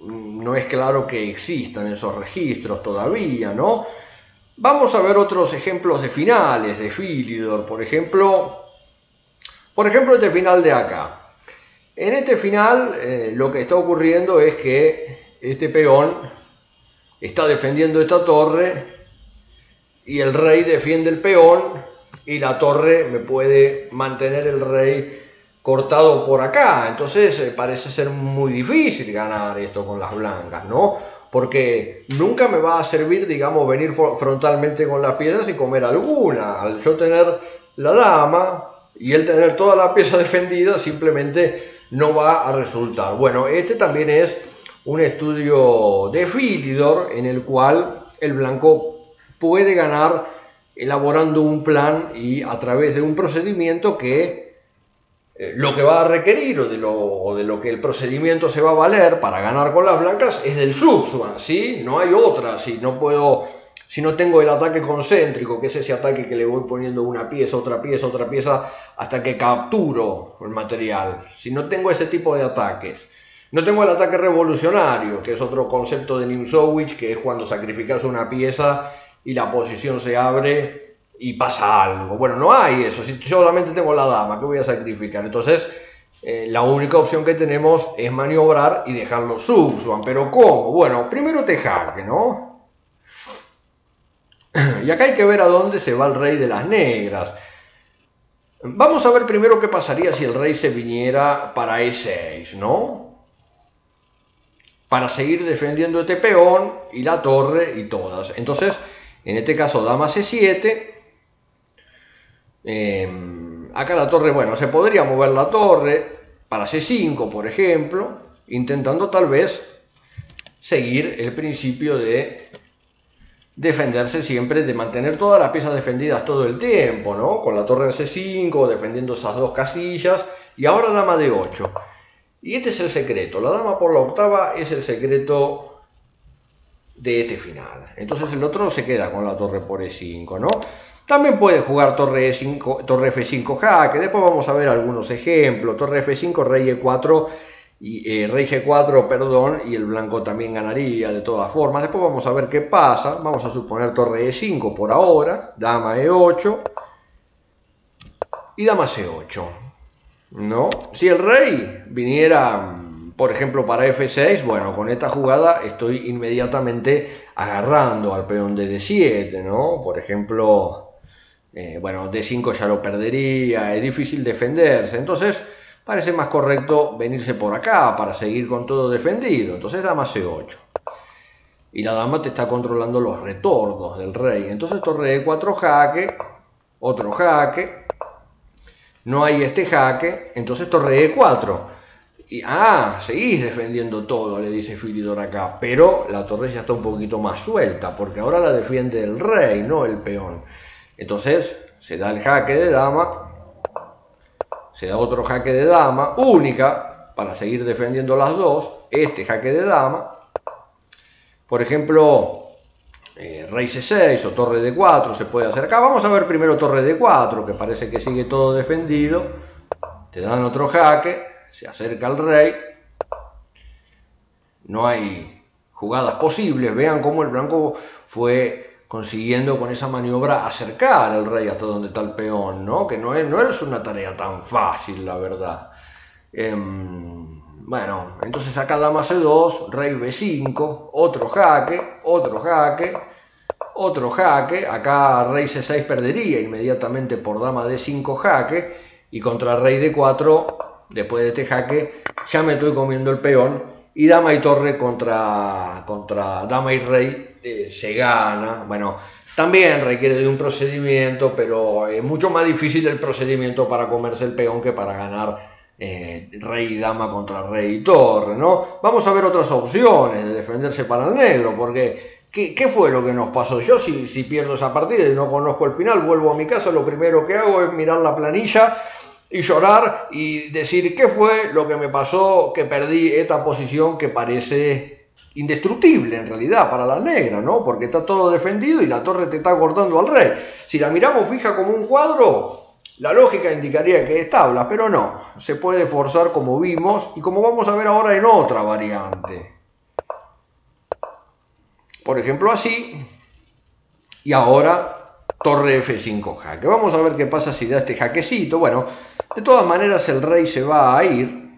no es claro que existan esos registros todavía, ¿no? Vamos a ver otros ejemplos de finales de Philidor, por ejemplo, por ejemplo este final de acá. En este final eh, lo que está ocurriendo es que este peón está defendiendo esta torre y el rey defiende el peón y la torre me puede mantener el rey cortado por acá. Entonces eh, parece ser muy difícil ganar esto con las blancas, ¿no? Porque nunca me va a servir, digamos, venir frontalmente con las piezas y comer alguna. Al yo tener la dama y él tener toda la pieza defendida, simplemente no va a resultar. Bueno, este también es un estudio de Philidor en el cual el blanco puede ganar elaborando un plan y a través de un procedimiento que lo que va a requerir o de, lo, de lo que el procedimiento se va a valer para ganar con las blancas es del subsuan, ¿sí? No hay otra, si no puedo, si no tengo el ataque concéntrico, que es ese ataque que le voy poniendo una pieza, otra pieza, otra pieza, hasta que capturo el material. Si no tengo ese tipo de ataques. No tengo el ataque revolucionario, que es otro concepto de Nimzowicz, que es cuando sacrificas una pieza y la posición se abre y pasa algo. Bueno, no hay eso. Si solamente tengo la dama, ¿qué voy a sacrificar? Entonces, eh, la única opción que tenemos es maniobrar y dejarlo subsuan. ¿Pero cómo? Bueno, primero te jaque, ¿no? Y acá hay que ver a dónde se va el rey de las negras. Vamos a ver primero qué pasaría si el rey se viniera para E6, ¿no? Para seguir defendiendo este peón y la torre y todas. Entonces, en este caso, dama C7. Em, acá la torre, bueno, se podría mover la torre para C5, por ejemplo, intentando tal vez seguir el principio de defenderse siempre, de mantener todas las piezas defendidas todo el tiempo, ¿no? Con la torre en C5, defendiendo esas dos casillas, y ahora dama de 8. Y este es el secreto, la dama por la octava es el secreto de este final. Entonces el otro se queda con la torre por E5, ¿no? También puede jugar torre, E5, torre F5 jaque, después vamos a ver algunos ejemplos, torre F5, rey E4 y eh, rey g4, perdón, y el blanco también ganaría de todas formas. Después vamos a ver qué pasa. Vamos a suponer torre e5 por ahora, dama e8 y dama c8. ¿No? Si el rey viniera, por ejemplo, para f6, bueno, con esta jugada estoy inmediatamente agarrando al peón de d7, ¿no? Por ejemplo, eh, bueno, d5 ya lo perdería, es difícil defenderse. Entonces, parece más correcto venirse por acá para seguir con todo defendido. Entonces dama c8. Y la dama te está controlando los retornos del rey. Entonces torre e4 jaque, otro jaque. No hay este jaque, entonces torre e4. Y, ah, seguís defendiendo todo, le dice Filidor acá. Pero la torre ya está un poquito más suelta, porque ahora la defiende el rey, no el peón. Entonces se da el jaque de dama se da otro jaque de dama, única, para seguir defendiendo las dos, este jaque de dama. Por ejemplo, eh, rey c6 o torre d4 se puede hacer acá. Vamos a ver primero torre d4, que parece que sigue todo defendido. Te dan otro jaque, se acerca el rey. No hay jugadas posibles. Vean cómo el blanco fue consiguiendo con esa maniobra acercar al rey hasta donde está el peón, ¿no? Que no es, no es una tarea tan fácil, la verdad. Em, bueno, entonces acá dama C2, rey B5, otro jaque, otro jaque, otro jaque. Acá rey C6 perdería inmediatamente por dama D5 jaque. Y contra rey D4, después de este jaque, ya me estoy comiendo el peón. Y dama y torre contra, contra dama y rey eh, se gana. Bueno, también requiere de un procedimiento, pero es mucho más difícil el procedimiento para comerse el peón que para ganar eh, rey y dama contra rey y torre, ¿no? Vamos a ver otras opciones de defenderse para el negro, porque ¿qué, fue lo que nos pasó? Yo si, si pierdo esa partida y no conozco el final, vuelvo a mi casa, lo primero que hago es mirar la planilla y llorar y decir qué fue lo que me pasó, que perdí esta posición que parece indestructible en realidad para la negra, ¿no? Porque está todo defendido y la torre te está cortando al rey. Si la miramos fija como un cuadro, la lógica indicaría que es tabla, pero no. Se puede forzar como vimos y como vamos a ver ahora en otra variante. Por ejemplo así. Y ahora torre F5 jaque. Vamos a ver qué pasa si da este jaquecito. Bueno, de todas maneras el rey se va a ir.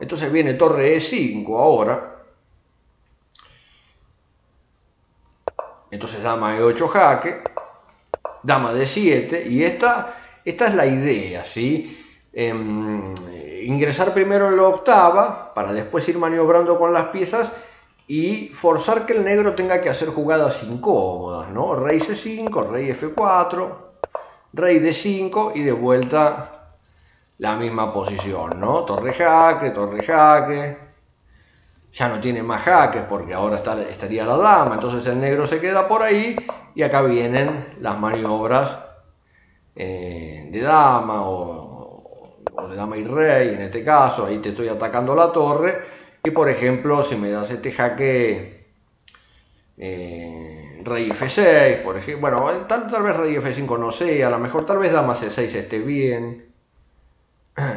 Entonces viene torre E5 ahora. Entonces dama E8 jaque. Dama D7. Y esta, esta es la idea, ¿sí? Em, ingresar primero en la octava para después ir maniobrando con las piezas y forzar que el negro tenga que hacer jugadas incómodas, ¿no? Rey C5, rey F4, rey D5 y de vuelta la misma posición, ¿no? Torre jaque, torre jaque. Ya no tiene más jaques porque ahora está, estaría la dama, entonces el negro se queda por ahí y acá vienen las maniobras eh, de dama o, de dama y rey, en este caso, ahí te estoy atacando la torre y por ejemplo si me das este jaque eh, rey F6, por ejemplo, bueno, tal, tal vez rey F5 no sé, a lo mejor tal vez dama C6 esté bien,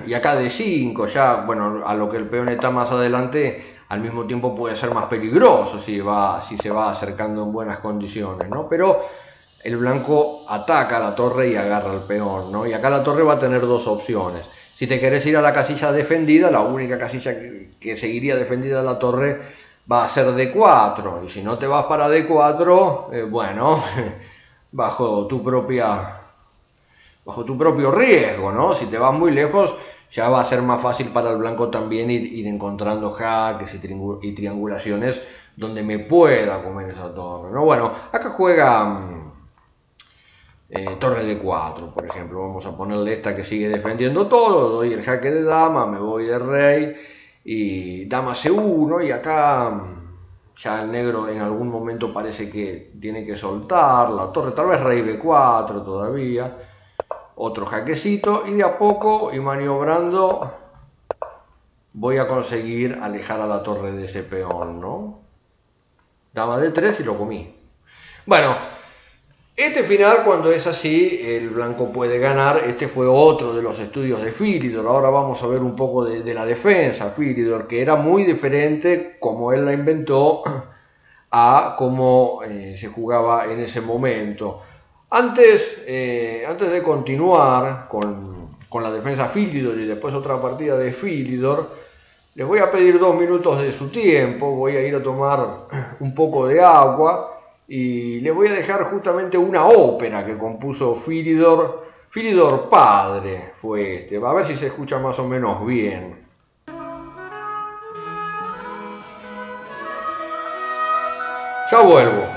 y acá de 5 ya, bueno, a lo que el peón está más adelante, al mismo tiempo puede ser más peligroso si, va, si se va acercando en buenas condiciones, ¿no? Pero el blanco ataca a la torre y agarra al peón, ¿no? Y acá la torre va a tener dos opciones. Si te querés ir a la casilla defendida, la única casilla que, seguiría defendida la torre va a ser D4. Y si no te vas para D4, eh, bueno, bajo tu propia bajo tu propio riesgo, ¿no? Si te vas muy lejos, ya va a ser más fácil para el blanco también ir, encontrando jaques y, triangulaciones donde me pueda comer esa torre, ¿no? Bueno, acá juega mm, eh, torre de 4, por ejemplo. Vamos a ponerle esta que sigue defendiendo todo, doy el jaque de dama, me voy de rey y dama C1 y acá mm, ya el negro en algún momento parece que tiene que soltar la torre, tal vez rey B4 todavía otro jaquecito y de a poco y maniobrando voy a conseguir alejar a la torre de ese peón, ¿no? Dama de 3 y lo comí. Bueno, este final cuando es así, el blanco puede ganar. Este fue otro de los estudios de Philidor. Ahora vamos a ver un poco de, la defensa, Philidor, que era muy diferente como él la inventó a cómo eh, se jugaba en ese momento. Antes, eh, antes de continuar con, la defensa Philidor y después otra partida de Philidor, les voy a pedir dos minutos de su tiempo, voy a ir a tomar un poco de agua y les voy a dejar justamente una ópera que compuso Philidor, Philidor padre fue este, a ver si se escucha más o menos bien. Ya vuelvo.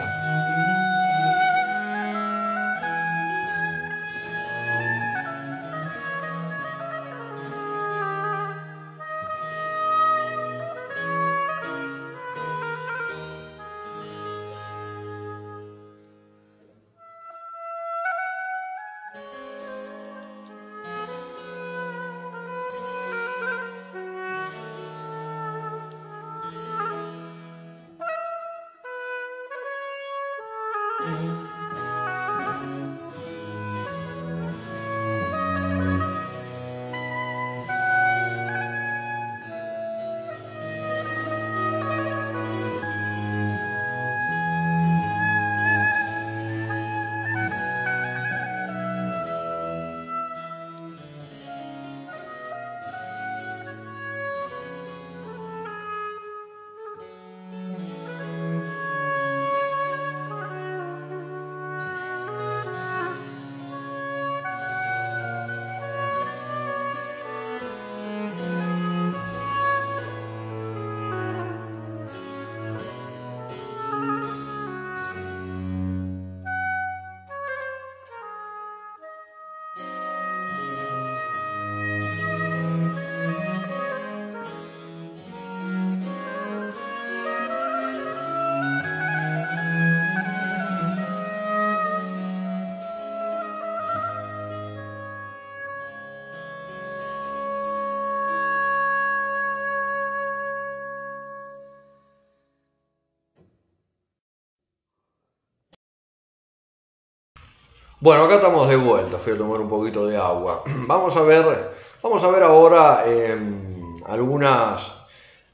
Bueno, acá estamos de vuelta, fui a tomar un poquito de agua. Vamos a ver, vamos a ver ahora em, algunas,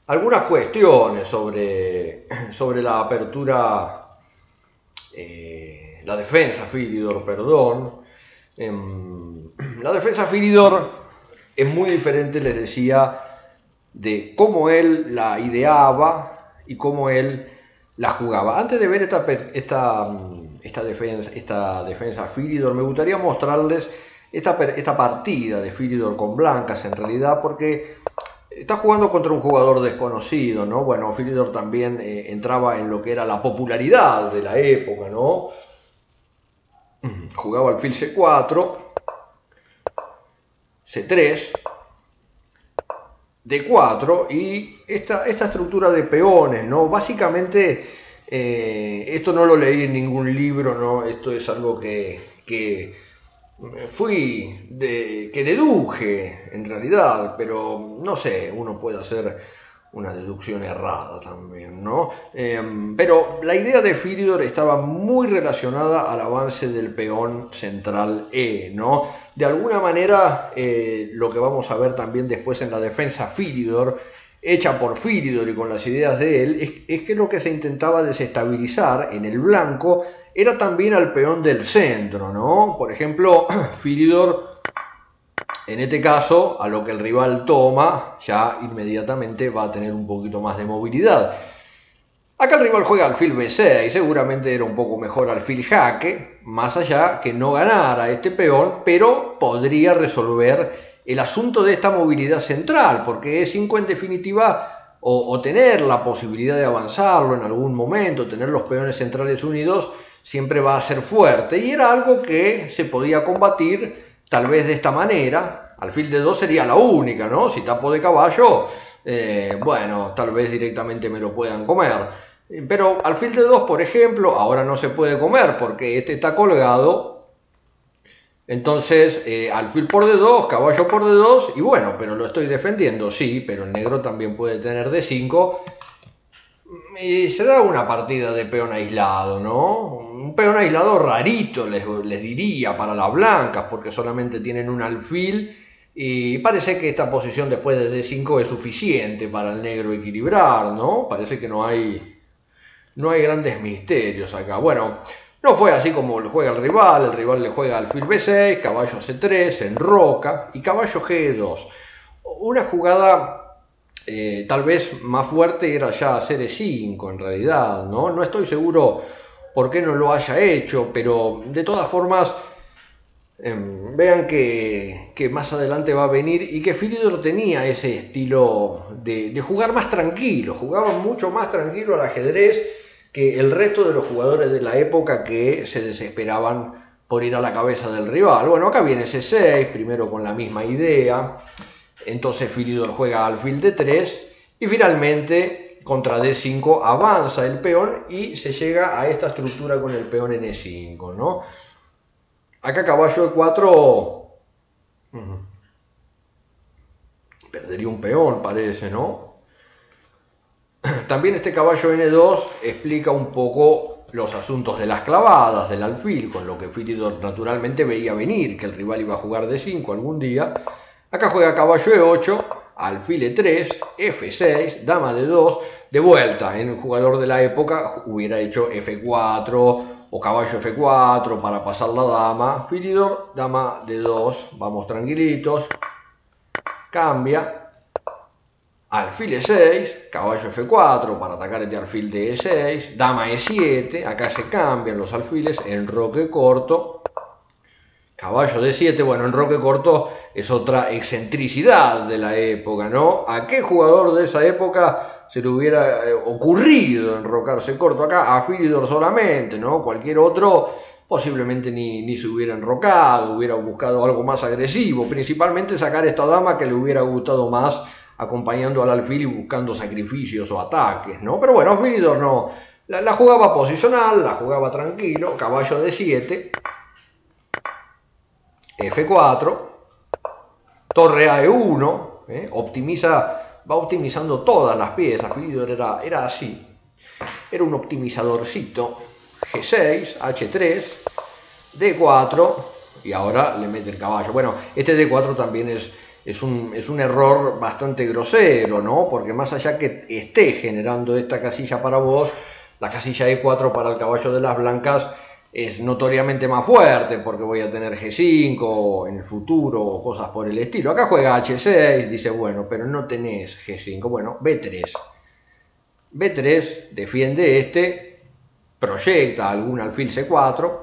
algunas cuestiones sobre, sobre la apertura, eh, la defensa Filidor, perdón. Em, la defensa Filidor es muy diferente, les decía, de cómo él la ideaba y cómo él la jugaba. Antes de ver esta, esta, esta defensa, esta defensa Firidor, me gustaría mostrarles esta, esta partida de Firidor con blancas en realidad, porque está jugando contra un jugador desconocido, ¿no? Bueno, Firidor también eh, entraba en lo que era la popularidad de la época, ¿no? Jugaba alfil C4, C3, D4 y esta, esta estructura de peones, ¿no? Básicamente, eh, esto no lo leí en ningún libro, ¿no? Esto es algo que, que fui, que deduje en realidad, pero no sé, uno puede hacer una deducción errada también, ¿no? Em, pero la idea de Firidor estaba muy relacionada al avance del peón central E, ¿no? De alguna manera, eh, lo que vamos a ver también después en la defensa Firidor, hecha por Firidor y con las ideas de él, es, que lo que se intentaba desestabilizar en el blanco era también al peón del centro, ¿no? Por ejemplo, Firidor en este caso, a lo que el rival toma, ya inmediatamente va a tener un poquito más de movilidad. Acá el rival juega alfil B6, seguramente era un poco mejor alfil jaque, más allá que no ganara este peón, pero podría resolver el asunto de esta movilidad central, porque E5 en definitiva, o, tener la posibilidad de avanzarlo en algún momento, tener los peones centrales unidos, siempre va a ser fuerte, y era algo que se podía combatir tal vez de esta manera, alfil de 2 sería la única, ¿no? Si tapo de caballo, eh, bueno, tal vez directamente me lo puedan comer. Pero alfil de 2, por ejemplo, ahora no se puede comer porque este está colgado. Entonces, eh, alfil por D2, caballo por D2, y bueno, pero lo estoy defendiendo, sí, pero el negro también puede tener D5 y se da una partida de peón aislado, ¿no? Un peón aislado rarito, les, diría, para las blancas, porque solamente tienen un alfil. Y parece que esta posición después de D5 es suficiente para el negro equilibrar, ¿no? Parece que no hay, no hay grandes misterios acá. Bueno, no fue así como lo juega el rival. El rival le juega alfil B6, caballo C3, en roca y caballo G2. Una jugada eh, tal vez más fuerte era ya hacer E5 en realidad, ¿no? No estoy seguro por qué no lo haya hecho, pero de todas formas, em, vean que, más adelante va a venir y que Filidor tenía ese estilo de, de, jugar más tranquilo, jugaba mucho más tranquilo al ajedrez que el resto de los jugadores de la época que se desesperaban por ir a la cabeza del rival. Bueno, acá viene ese 6, primero con la misma idea. Entonces Filidor juega alfil de 3 y finalmente contra D5 avanza el peón y se llega a esta estructura con el peón en E5, ¿no? Acá caballo de 4 perdería un peón, parece, ¿no? También este caballo N2 explica un poco los asuntos de las clavadas, del alfil, con lo que Filidor naturalmente veía venir, que el rival iba a jugar D5 algún día, Acá juega caballo E8, alfil E3, F6, dama de 2, de vuelta. En un jugador de la época hubiera hecho F4 o caballo F4 para pasar la dama. Filidor, dama de 2, vamos tranquilitos. Cambia. Alfil E6, caballo F4 para atacar este alfil de E6, dama E7, acá se cambian los alfiles, enroque corto, Caballo de 7, bueno, en roque corto es otra excentricidad de la época, ¿no? ¿A qué jugador de esa época se le hubiera eh, ocurrido enrocarse corto acá? A Filidor solamente, ¿no? Cualquier otro posiblemente ni, ni, se hubiera enrocado, hubiera buscado algo más agresivo, principalmente sacar esta dama que le hubiera gustado más acompañando al alfil y buscando sacrificios o ataques, ¿no? Pero bueno, Filidor no, la, jugaba posicional, la jugaba tranquilo, caballo de 7, F4, torre a E1, ¿eh? optimiza, va optimizando todas las piezas, Filidor era, era así, era un optimizadorcito, G6, H3, D4 y ahora le mete el caballo. Bueno, este D4 también es, es, un, es un error bastante grosero, ¿no? Porque más allá que esté generando esta casilla para vos, la casilla E4 para el caballo de las blancas es notoriamente más fuerte porque voy a tener G5 en el futuro o cosas por el estilo. Acá juega H6, dice, bueno, pero no tenés G5. Bueno, B3. B3 defiende este, proyecta algún alfil C4.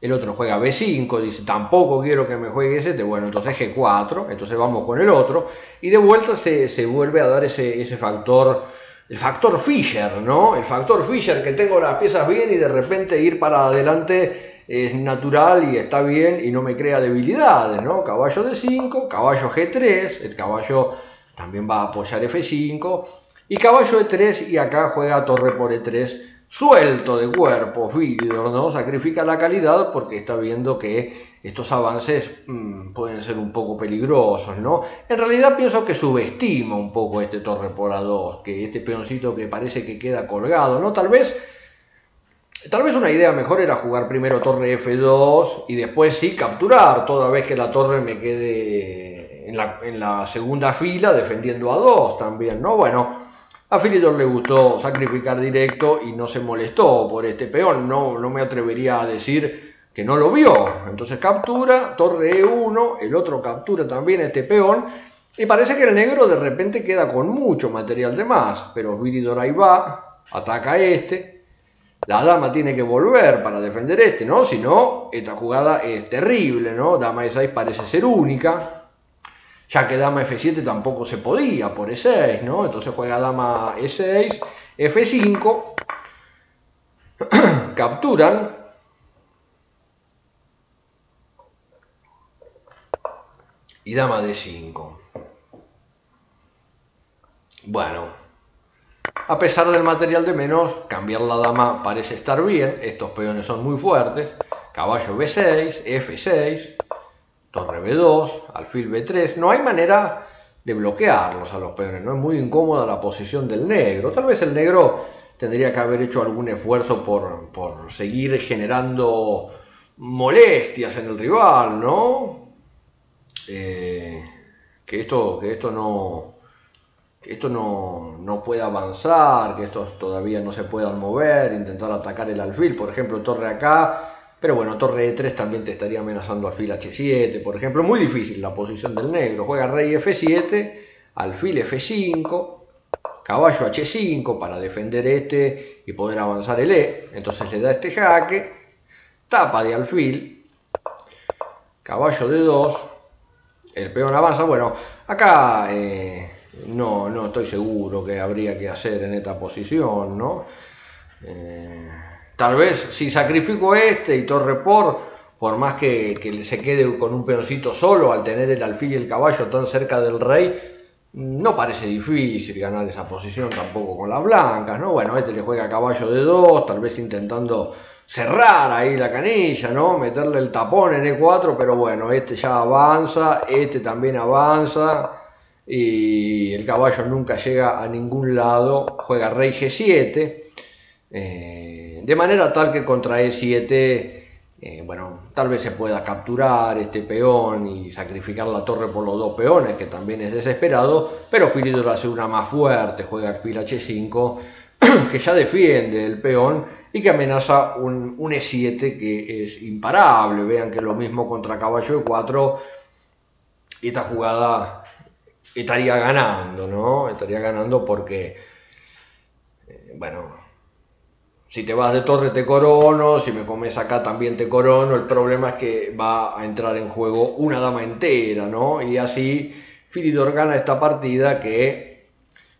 El otro juega B5, dice, tampoco quiero que me juegue ese. Bueno, entonces G4, entonces vamos con el otro. Y de vuelta se, se vuelve a dar ese, ese factor el factor Fisher, ¿no? El factor Fisher, que tengo las piezas bien y de repente ir para adelante es natural y está bien y no me crea debilidades, ¿no? Caballo de 5, caballo G3, el caballo también va a apoyar F5 y caballo de 3 y acá juega torre por E3 suelto de cuerpo, Fidor, ¿no? Sacrifica la calidad porque está viendo que estos avances mm, pueden ser un poco peligrosos, ¿no? En realidad pienso que subestima un poco este torre por A2, que este peoncito que parece que queda colgado, ¿no? Tal vez, tal vez una idea mejor era jugar primero torre F2 y después sí capturar, toda vez que la torre me quede en la, en la segunda fila defendiendo a 2 también, ¿no? Bueno, a Filidor le gustó sacrificar directo y no se molestó por este peón, no, no me atrevería a decir que no lo vio. Entonces captura, torre E1, el otro captura también este peón. Y parece que el negro de repente queda con mucho material de más. Pero Viridor ahí va, ataca a este. La dama tiene que volver para defender este, ¿no? Si no, esta jugada es terrible, ¿no? Dama E6 parece ser única. Ya que dama F7 tampoco se podía por E6, ¿no? Entonces juega dama E6, F5. Capturan, y dama de 5. Bueno, a pesar del material de menos, cambiar la dama parece estar bien. Estos peones son muy fuertes. Caballo B6, F6, torre B2, alfil B3. No hay manera de bloquearlos a los peones. No es muy incómoda la posición del negro. Tal vez el negro tendría que haber hecho algún esfuerzo por, por seguir generando molestias en el rival, ¿no? Eh, que, esto, que esto no que esto no, no pueda avanzar, que estos todavía no se puedan mover, intentar atacar el alfil, por ejemplo, torre acá, pero bueno, torre E3 también te estaría amenazando alfil H7, por ejemplo, muy difícil la posición del negro, juega rey F7, alfil F5, caballo H5 para defender este y poder avanzar el E, entonces le da este jaque, tapa de alfil, caballo de 2, el peón avanza. Bueno, acá eh, no, no estoy seguro que habría que hacer en esta posición, ¿no? Eh, tal vez si sacrifico este y torre por, por más que, se quede con un peoncito solo al tener el alfil y el caballo tan cerca del rey, no parece difícil ganar esa posición tampoco con las blancas, ¿no? Bueno, este le juega caballo de dos, tal vez intentando cerrar ahí la canilla, ¿no? Meterle el tapón en E4, pero bueno, este ya avanza, este también avanza y el caballo nunca llega a ningún lado, juega rey G7, eh, de manera tal que contra E7, eh, bueno, tal vez se pueda capturar este peón y sacrificar la torre por los dos peones, que también es desesperado, pero Filidor hace una más fuerte, juega alfil H5, que ya defiende el peón y que amenaza un, E7 que es imparable. Vean que lo mismo contra caballo E4, esta jugada estaría ganando, ¿no? Estaría ganando porque, eh, bueno, si te vas de torre te corono, si me comes acá también te corono, el problema es que va a entrar en juego una dama entera, ¿no? Y así Filidor gana esta partida que,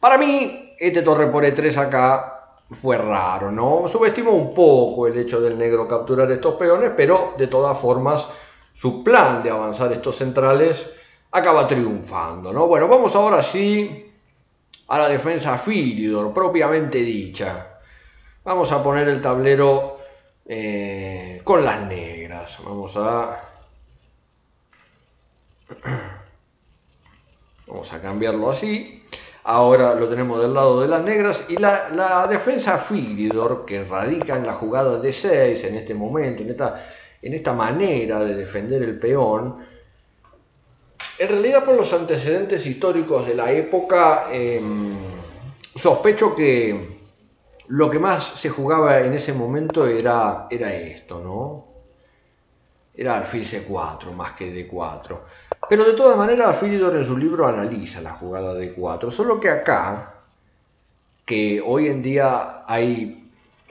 para mí, este torre por E3 acá fue raro, ¿no? Subestimó un poco el hecho del negro capturar estos peones, pero de todas formas su plan de avanzar estos centrales acaba triunfando, ¿no? Bueno, vamos ahora sí a la defensa Filidor, propiamente dicha. Vamos a poner el tablero eh, con las negras. Vamos a... Vamos a cambiarlo así. Ahora lo tenemos del lado de las negras y la, defensa Filidor que radica en la jugada de 6 en este momento, en esta, en esta manera de defender el peón, en realidad por los antecedentes históricos de la época, em, sospecho que lo que más se jugaba en ese momento era, era esto, ¿no? Era alfil C4 más que D4. Pero de todas maneras, Philidor en su libro analiza la jugada D4, solo que acá, que hoy en día hay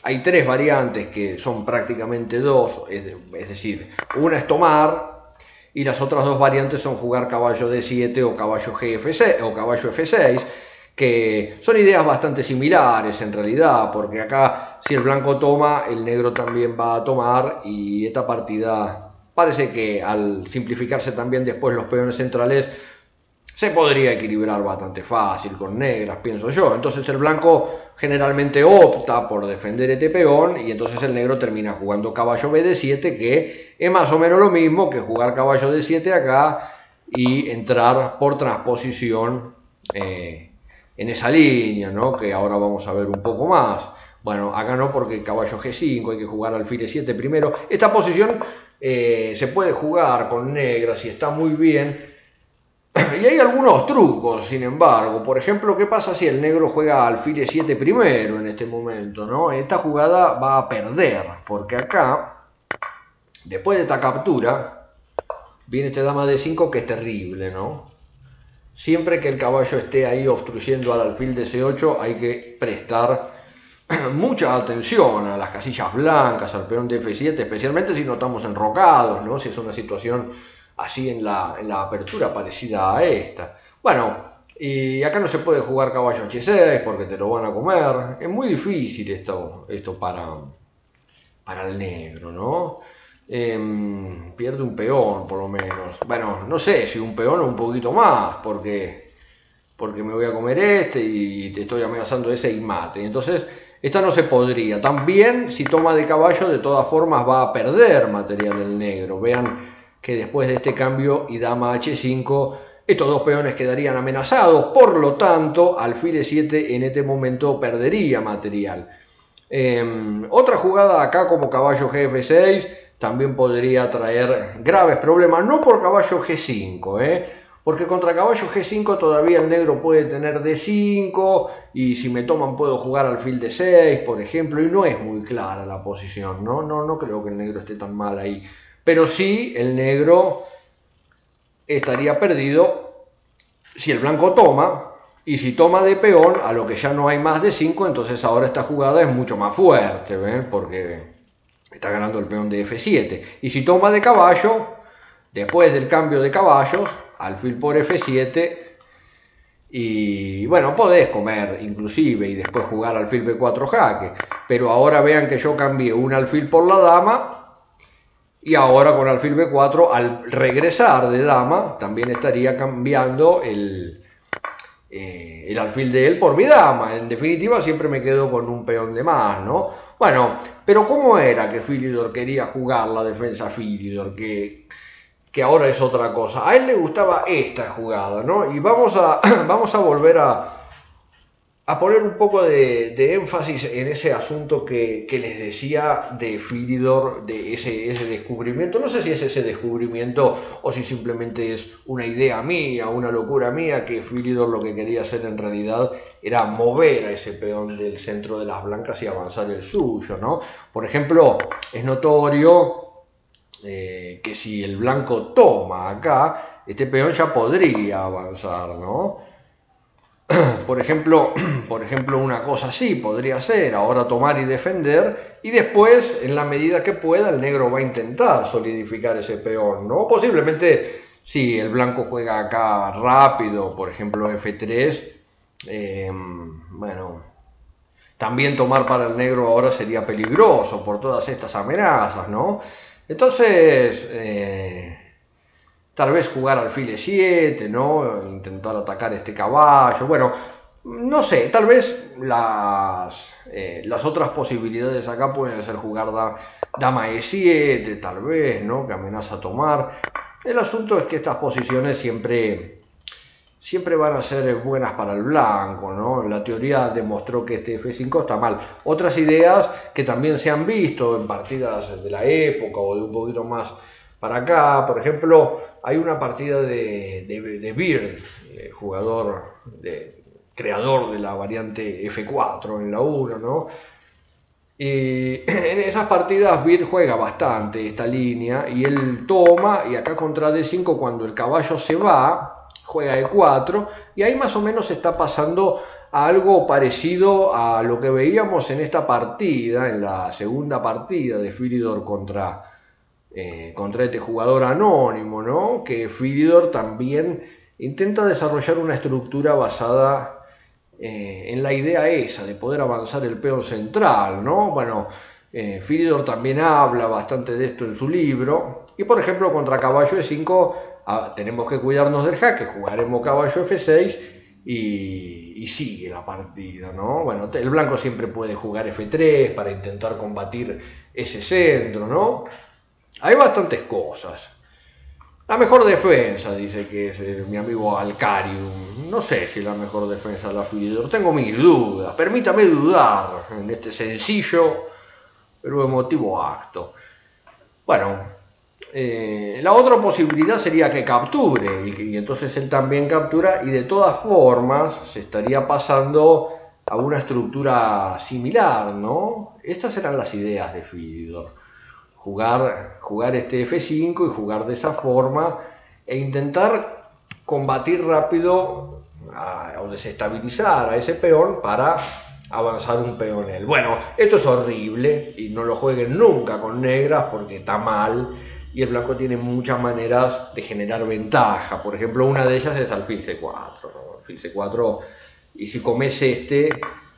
hay tres variantes que son prácticamente dos, es, decir, una es tomar y las otras dos variantes son jugar caballo D7 o caballo GF6 o caballo F6, que son ideas bastante similares en realidad, porque acá si el blanco toma, el negro también va a tomar y esta partida parece que al simplificarse también después los peones centrales se podría equilibrar bastante fácil con negras, pienso yo. Entonces el blanco generalmente opta por defender este peón y entonces el negro termina jugando caballo b 7 que es más o menos lo mismo que jugar caballo d7 acá y entrar por transposición eh, en esa línea, ¿no? que ahora vamos a ver un poco más. Bueno, acá no porque el caballo G5 hay que jugar alfil E7 primero. Esta posición eh, se puede jugar con negras y está muy bien y hay algunos trucos, sin embargo. Por ejemplo, ¿qué pasa si el negro juega alfil e7 primero en este momento? ¿no? Esta jugada va a perder, porque acá, después de esta captura, viene este dama de 5 que es terrible, ¿no? Siempre que el caballo esté ahí obstruyendo al alfil de C8 hay que prestar mucha atención a las casillas blancas, al peón de F7, especialmente si no estamos enrocados, ¿no? Si es una situación así en la, en la apertura parecida a esta. Bueno, y acá no se puede jugar caballo H6 porque te lo van a comer. Es muy difícil esto, esto para, para el negro, ¿no? Em, pierde un peón por lo menos. Bueno, no sé si un peón o un poquito más porque, porque me voy a comer este y te estoy amenazando ese y mate. Entonces, esta no se podría. También si toma de caballo, de todas formas va a perder material el negro. Vean que después de este cambio y dama h5, estos dos peones quedarían amenazados, por lo tanto, alfil e7 en este momento perdería material. Em, otra jugada acá como caballo gf6 también podría traer graves problemas, no por caballo g5, ¿eh? porque contra caballo g5 todavía el negro puede tener d5 y si me toman puedo jugar alfil d6, por ejemplo, y no es muy clara la posición, ¿no? No, no creo que el negro esté tan mal ahí pero sí el negro estaría perdido si el blanco toma, y si toma de peón, a lo que ya no hay más de 5, entonces ahora esta jugada es mucho más fuerte, ¿ven? porque está ganando el peón de F7. Y si toma de caballo, después del cambio de caballos, alfil por F7, y bueno, podés comer inclusive y después jugar alfil B4 jaque. Pero ahora vean que yo cambié un alfil por la dama y ahora con alfil b4, al regresar de dama, también estaría cambiando el, eh, el alfil de él por mi dama. En definitiva, siempre me quedo con un peón de más, ¿no? Bueno, pero ¿cómo era que Philidor quería jugar la defensa Philidor? Que, que ahora es otra cosa. A él le gustaba esta jugada, ¿no? Y vamos a, vamos a volver a, a poner un poco de, énfasis en ese asunto que, les decía de Philidor, de ese, ese, descubrimiento. No sé si es ese descubrimiento o si simplemente es una idea mía, una locura mía, que Philidor lo que quería hacer en realidad era mover a ese peón del centro de las blancas y avanzar el suyo, ¿no? Por ejemplo, es notorio eh, que si el blanco toma acá, este peón ya podría avanzar, ¿no? por ejemplo, por ejemplo, una cosa así podría ser ahora tomar y defender y después, en la medida que pueda, el negro va a intentar solidificar ese peón, ¿no? Posiblemente, si el blanco juega acá rápido, por ejemplo, F3, em, bueno, también tomar para el negro ahora sería peligroso por todas estas amenazas, ¿no? Entonces, eh, tal vez jugar alfil e7, ¿no? Intentar atacar este caballo, bueno, no sé, tal vez las, eh, otras posibilidades acá pueden ser jugar dama e7, tal vez, ¿no? Que amenaza a tomar. El asunto es que estas posiciones siempre, siempre van a ser buenas para el blanco, ¿no? La teoría demostró que este F5 está mal. Otras ideas que también se han visto en partidas de la época o de un poquito más para acá, por ejemplo, hay una partida de, de, Beard, jugador, de, creador de la variante F4 en la 1, ¿no? Y en esas partidas Beard juega bastante esta línea y él toma y acá contra D5 cuando el caballo se va, juega de 4 y ahí más o menos está pasando algo parecido a lo que veíamos en esta partida, en la segunda partida de Firidor contra, eh, contra este jugador anónimo, ¿no? que Firidor también intenta desarrollar una estructura basada eh, en la idea esa de poder avanzar el peón central, ¿no? Bueno, eh, Firidor también habla bastante de esto en su libro, y por ejemplo contra caballo de 5 Ah, tenemos que cuidarnos del jaque, jugaremos caballo F6 y, sigue la partida, ¿no? Bueno, el blanco siempre puede jugar F3 para intentar combatir ese centro, ¿no? Hay bastantes cosas. La mejor defensa, dice que es eh, mi amigo Alcarium. No sé si la mejor defensa la Fidor. Tengo mis dudas. Permítame dudar en este sencillo pero emotivo acto. Bueno, eh, la otra posibilidad sería que capture y, entonces él también captura y de todas formas se estaría pasando a una estructura similar, ¿no? Estas eran las ideas de Fidor. Jugar, jugar este F5 y jugar de esa forma e intentar combatir rápido o desestabilizar a ese peón para avanzar un peonel. Bueno, esto es horrible y no lo jueguen nunca con negras porque está mal y el blanco tiene muchas maneras de generar ventaja. Por ejemplo, una de ellas es alfil C4. Alfil C4, y si comes este,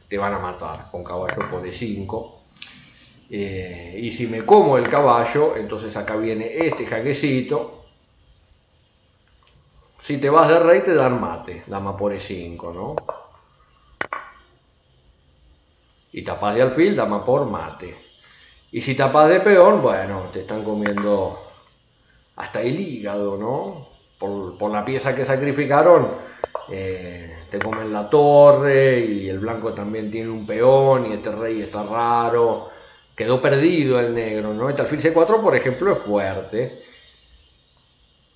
te van a matar con caballo por E5. Eh, y si me como el caballo, entonces acá viene este jaquecito. Si te vas de rey, te dan mate, dama por E5, ¿no? Y tapas de alfil, dama por mate. Y si tapas de peón, bueno, te están comiendo hasta el hígado, ¿no? Por, la pieza que sacrificaron, eh, te comen la torre y el blanco también tiene un peón y este rey está raro. Quedó perdido el negro, ¿no? Este alfil C4, por ejemplo, es fuerte.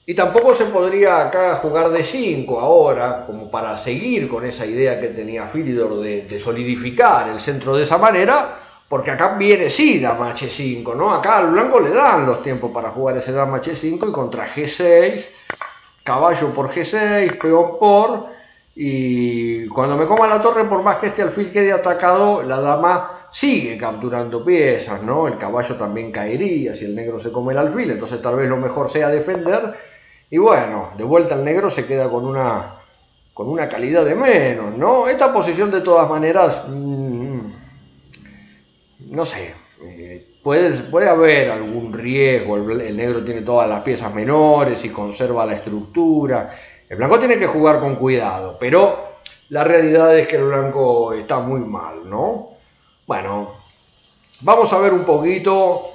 Y tampoco se podría acá jugar de 5 ahora, como para seguir con esa idea que tenía Philidor de, de solidificar el centro de esa manera, porque acá viene sí dama H5, ¿no? Acá al blanco le dan los tiempos para jugar ese dama H5 y contra G6, caballo por G6, peón por, y cuando me coma la torre, por más que este alfil quede atacado, la dama sigue capturando piezas, ¿no? El caballo también caería si el negro se come el alfil, entonces tal vez lo mejor sea defender, y bueno, de vuelta el negro se queda con una, con una calidad de menos, ¿no? Esta posición de todas maneras... Mm, no sé, eh, puede, puede, haber algún riesgo, el, negro tiene todas las piezas menores y conserva la estructura, el blanco tiene que jugar con cuidado, pero la realidad es que el blanco está muy mal, ¿no? Bueno, vamos a ver un poquito,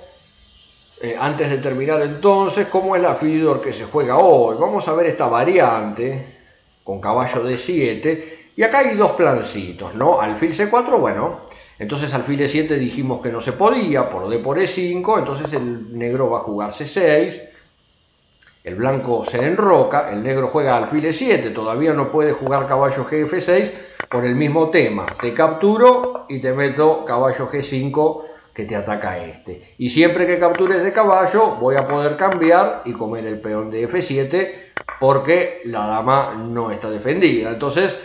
eh, antes de terminar entonces, cómo es la Fidor que se juega hoy. Vamos a ver esta variante con caballo de 7 y acá hay dos plancitos, ¿no? Alfil C4, bueno, entonces alfil e7 dijimos que no se podía, por D por E5, entonces el negro va a jugar C6, el blanco se enroca, el negro juega alfil E7, todavía no puede jugar caballo GF6 por el mismo tema, te capturo y te meto caballo G5 que te ataca este. Y siempre que captures de caballo voy a poder cambiar y comer el peón de F7 porque la dama no está defendida. Entonces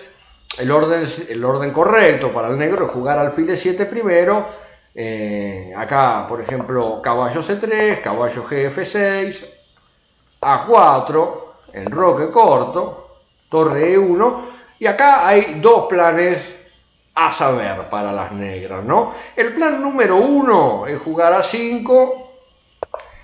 el orden, el orden correcto para el negro es jugar alfil e7 primero. Eh, acá, por ejemplo, caballo c3, caballo gf6, a4, enroque corto, torre e1. Y acá hay dos planes a saber para las negras, ¿no? El plan número uno es jugar a 5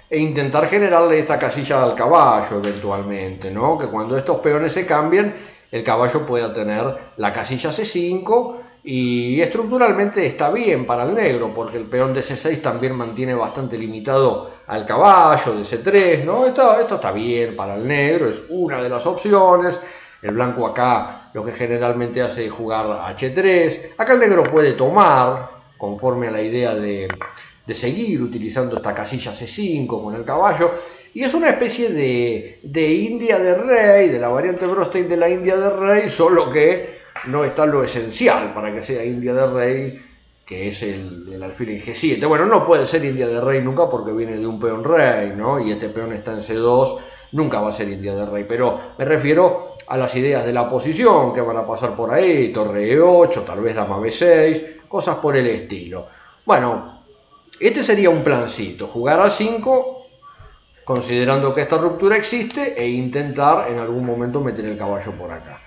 e intentar generarle esta casilla al caballo eventualmente, ¿no? Que cuando estos peones se cambien, el caballo pueda tener la casilla C5 y estructuralmente está bien para el negro porque el peón de C6 también mantiene bastante limitado al caballo de C3, ¿no? Esto, esto está bien para el negro, es una de las opciones. El blanco acá lo que generalmente hace es jugar H3. Acá el negro puede tomar, conforme a la idea de, seguir utilizando esta casilla C5 con el caballo. Y es una especie de, de India de rey, de la variante Brostein de la India de rey, solo que no está lo esencial para que sea India de rey que es el, alfil en G7. Bueno, no puede ser India de rey nunca porque viene de un peón rey, ¿no? Y este peón está en C2, nunca va a ser India de rey. Pero me refiero a las ideas de la posición que van a pasar por ahí, torre E8, tal vez dama B6, cosas por el estilo. Bueno, este sería un plancito, jugar a 5 considerando que esta ruptura existe e intentar en algún momento meter el caballo por acá.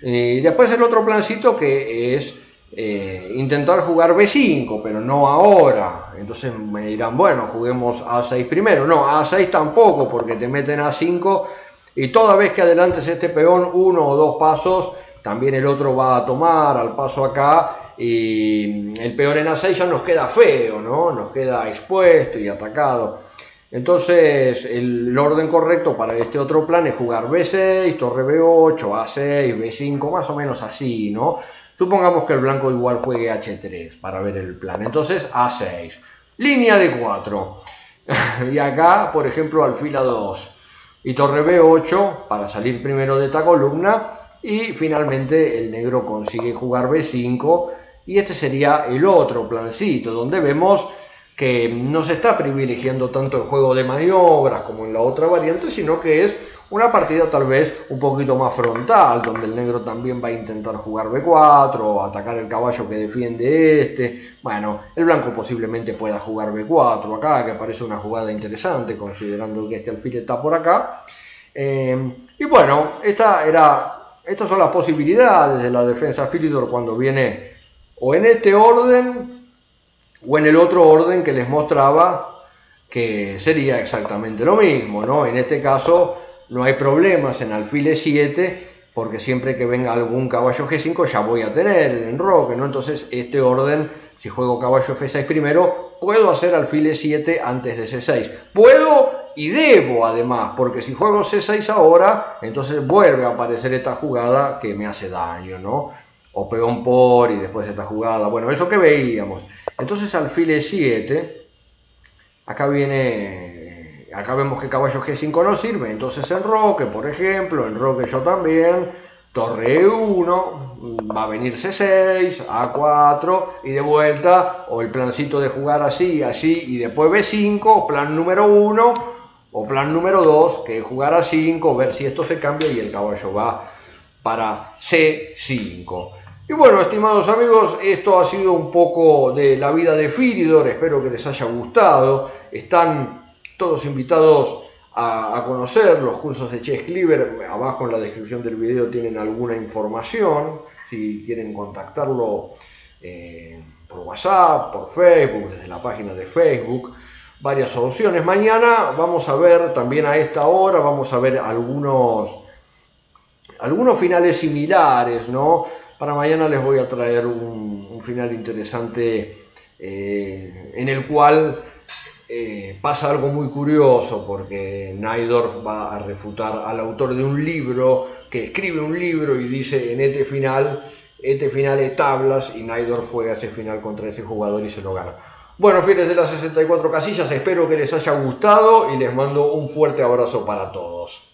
Y después el otro plancito que es eh, intentar jugar B5, pero no ahora. Entonces me dirán, bueno, juguemos A6 primero. No, A6 tampoco, porque te meten A5 y toda vez que adelantes este peón uno o dos pasos, también el otro va a tomar al paso acá y el peón en A6 ya nos queda feo, ¿no? Nos queda expuesto y atacado. Entonces el orden correcto para este otro plan es jugar B6, torre B8, A6, B5, más o menos así, ¿no? Supongamos que el blanco igual juegue H3 para ver el plan. Entonces A6. Línea de 4. y acá, por ejemplo, alfil A2. Y torre B8 para salir primero de esta columna. Y finalmente el negro consigue jugar B5. Y este sería el otro plancito, donde vemos que no se está privilegiando tanto el juego de maniobras como en la otra variante, sino que es una partida tal vez un poquito más frontal, donde el negro también va a intentar jugar B4 o atacar el caballo que defiende este. Bueno, el blanco posiblemente pueda jugar B4 acá, que parece una jugada interesante considerando que este alfil está por acá. Eh, y bueno, esta era, estas son las posibilidades de la defensa Philidor cuando viene o en este orden o en el otro orden que les mostraba que sería exactamente lo mismo, ¿no? En este caso no hay problemas en alfil E7 porque siempre que venga algún caballo G5 ya voy a tener el enroque, ¿no? Entonces este orden, si juego caballo F6 primero, puedo hacer alfil E7 antes de C6. Puedo y debo además, porque si juego C6 ahora, entonces vuelve a aparecer esta jugada que me hace daño, ¿no? O peón por y después esta jugada, bueno, eso que veíamos. Entonces alfil E7, acá viene acá vemos que caballo G5 no sirve, entonces enroque, por ejemplo, enroque yo también, torre E1, va a venir C6, A4 y de vuelta, o el plancito de jugar así, así y después B5, plan número 1, o plan número 2, que es jugar a 5, ver si esto se cambia y el caballo va para C5. Y bueno, estimados amigos, esto ha sido un poco de la vida de Firidor, espero que les haya gustado. Están todos invitados a, conocer los cursos de Chess Cleaver. Abajo en la descripción del video tienen alguna información. Si quieren contactarlo eh, por WhatsApp, por Facebook, desde la página de Facebook. Varias opciones. Mañana vamos a ver, también a esta hora, vamos a ver algunos, algunos finales similares, ¿no? Para mañana les voy a traer un, final interesante eh, en el cual eh, pasa algo muy curioso porque Naidorf va a refutar al autor de un libro que escribe un libro y dice en este final, este final es tablas y Naidorf juega ese final contra ese jugador y se lo gana. Bueno, fieles de las 64 casillas, espero que les haya gustado y les mando un fuerte abrazo para todos.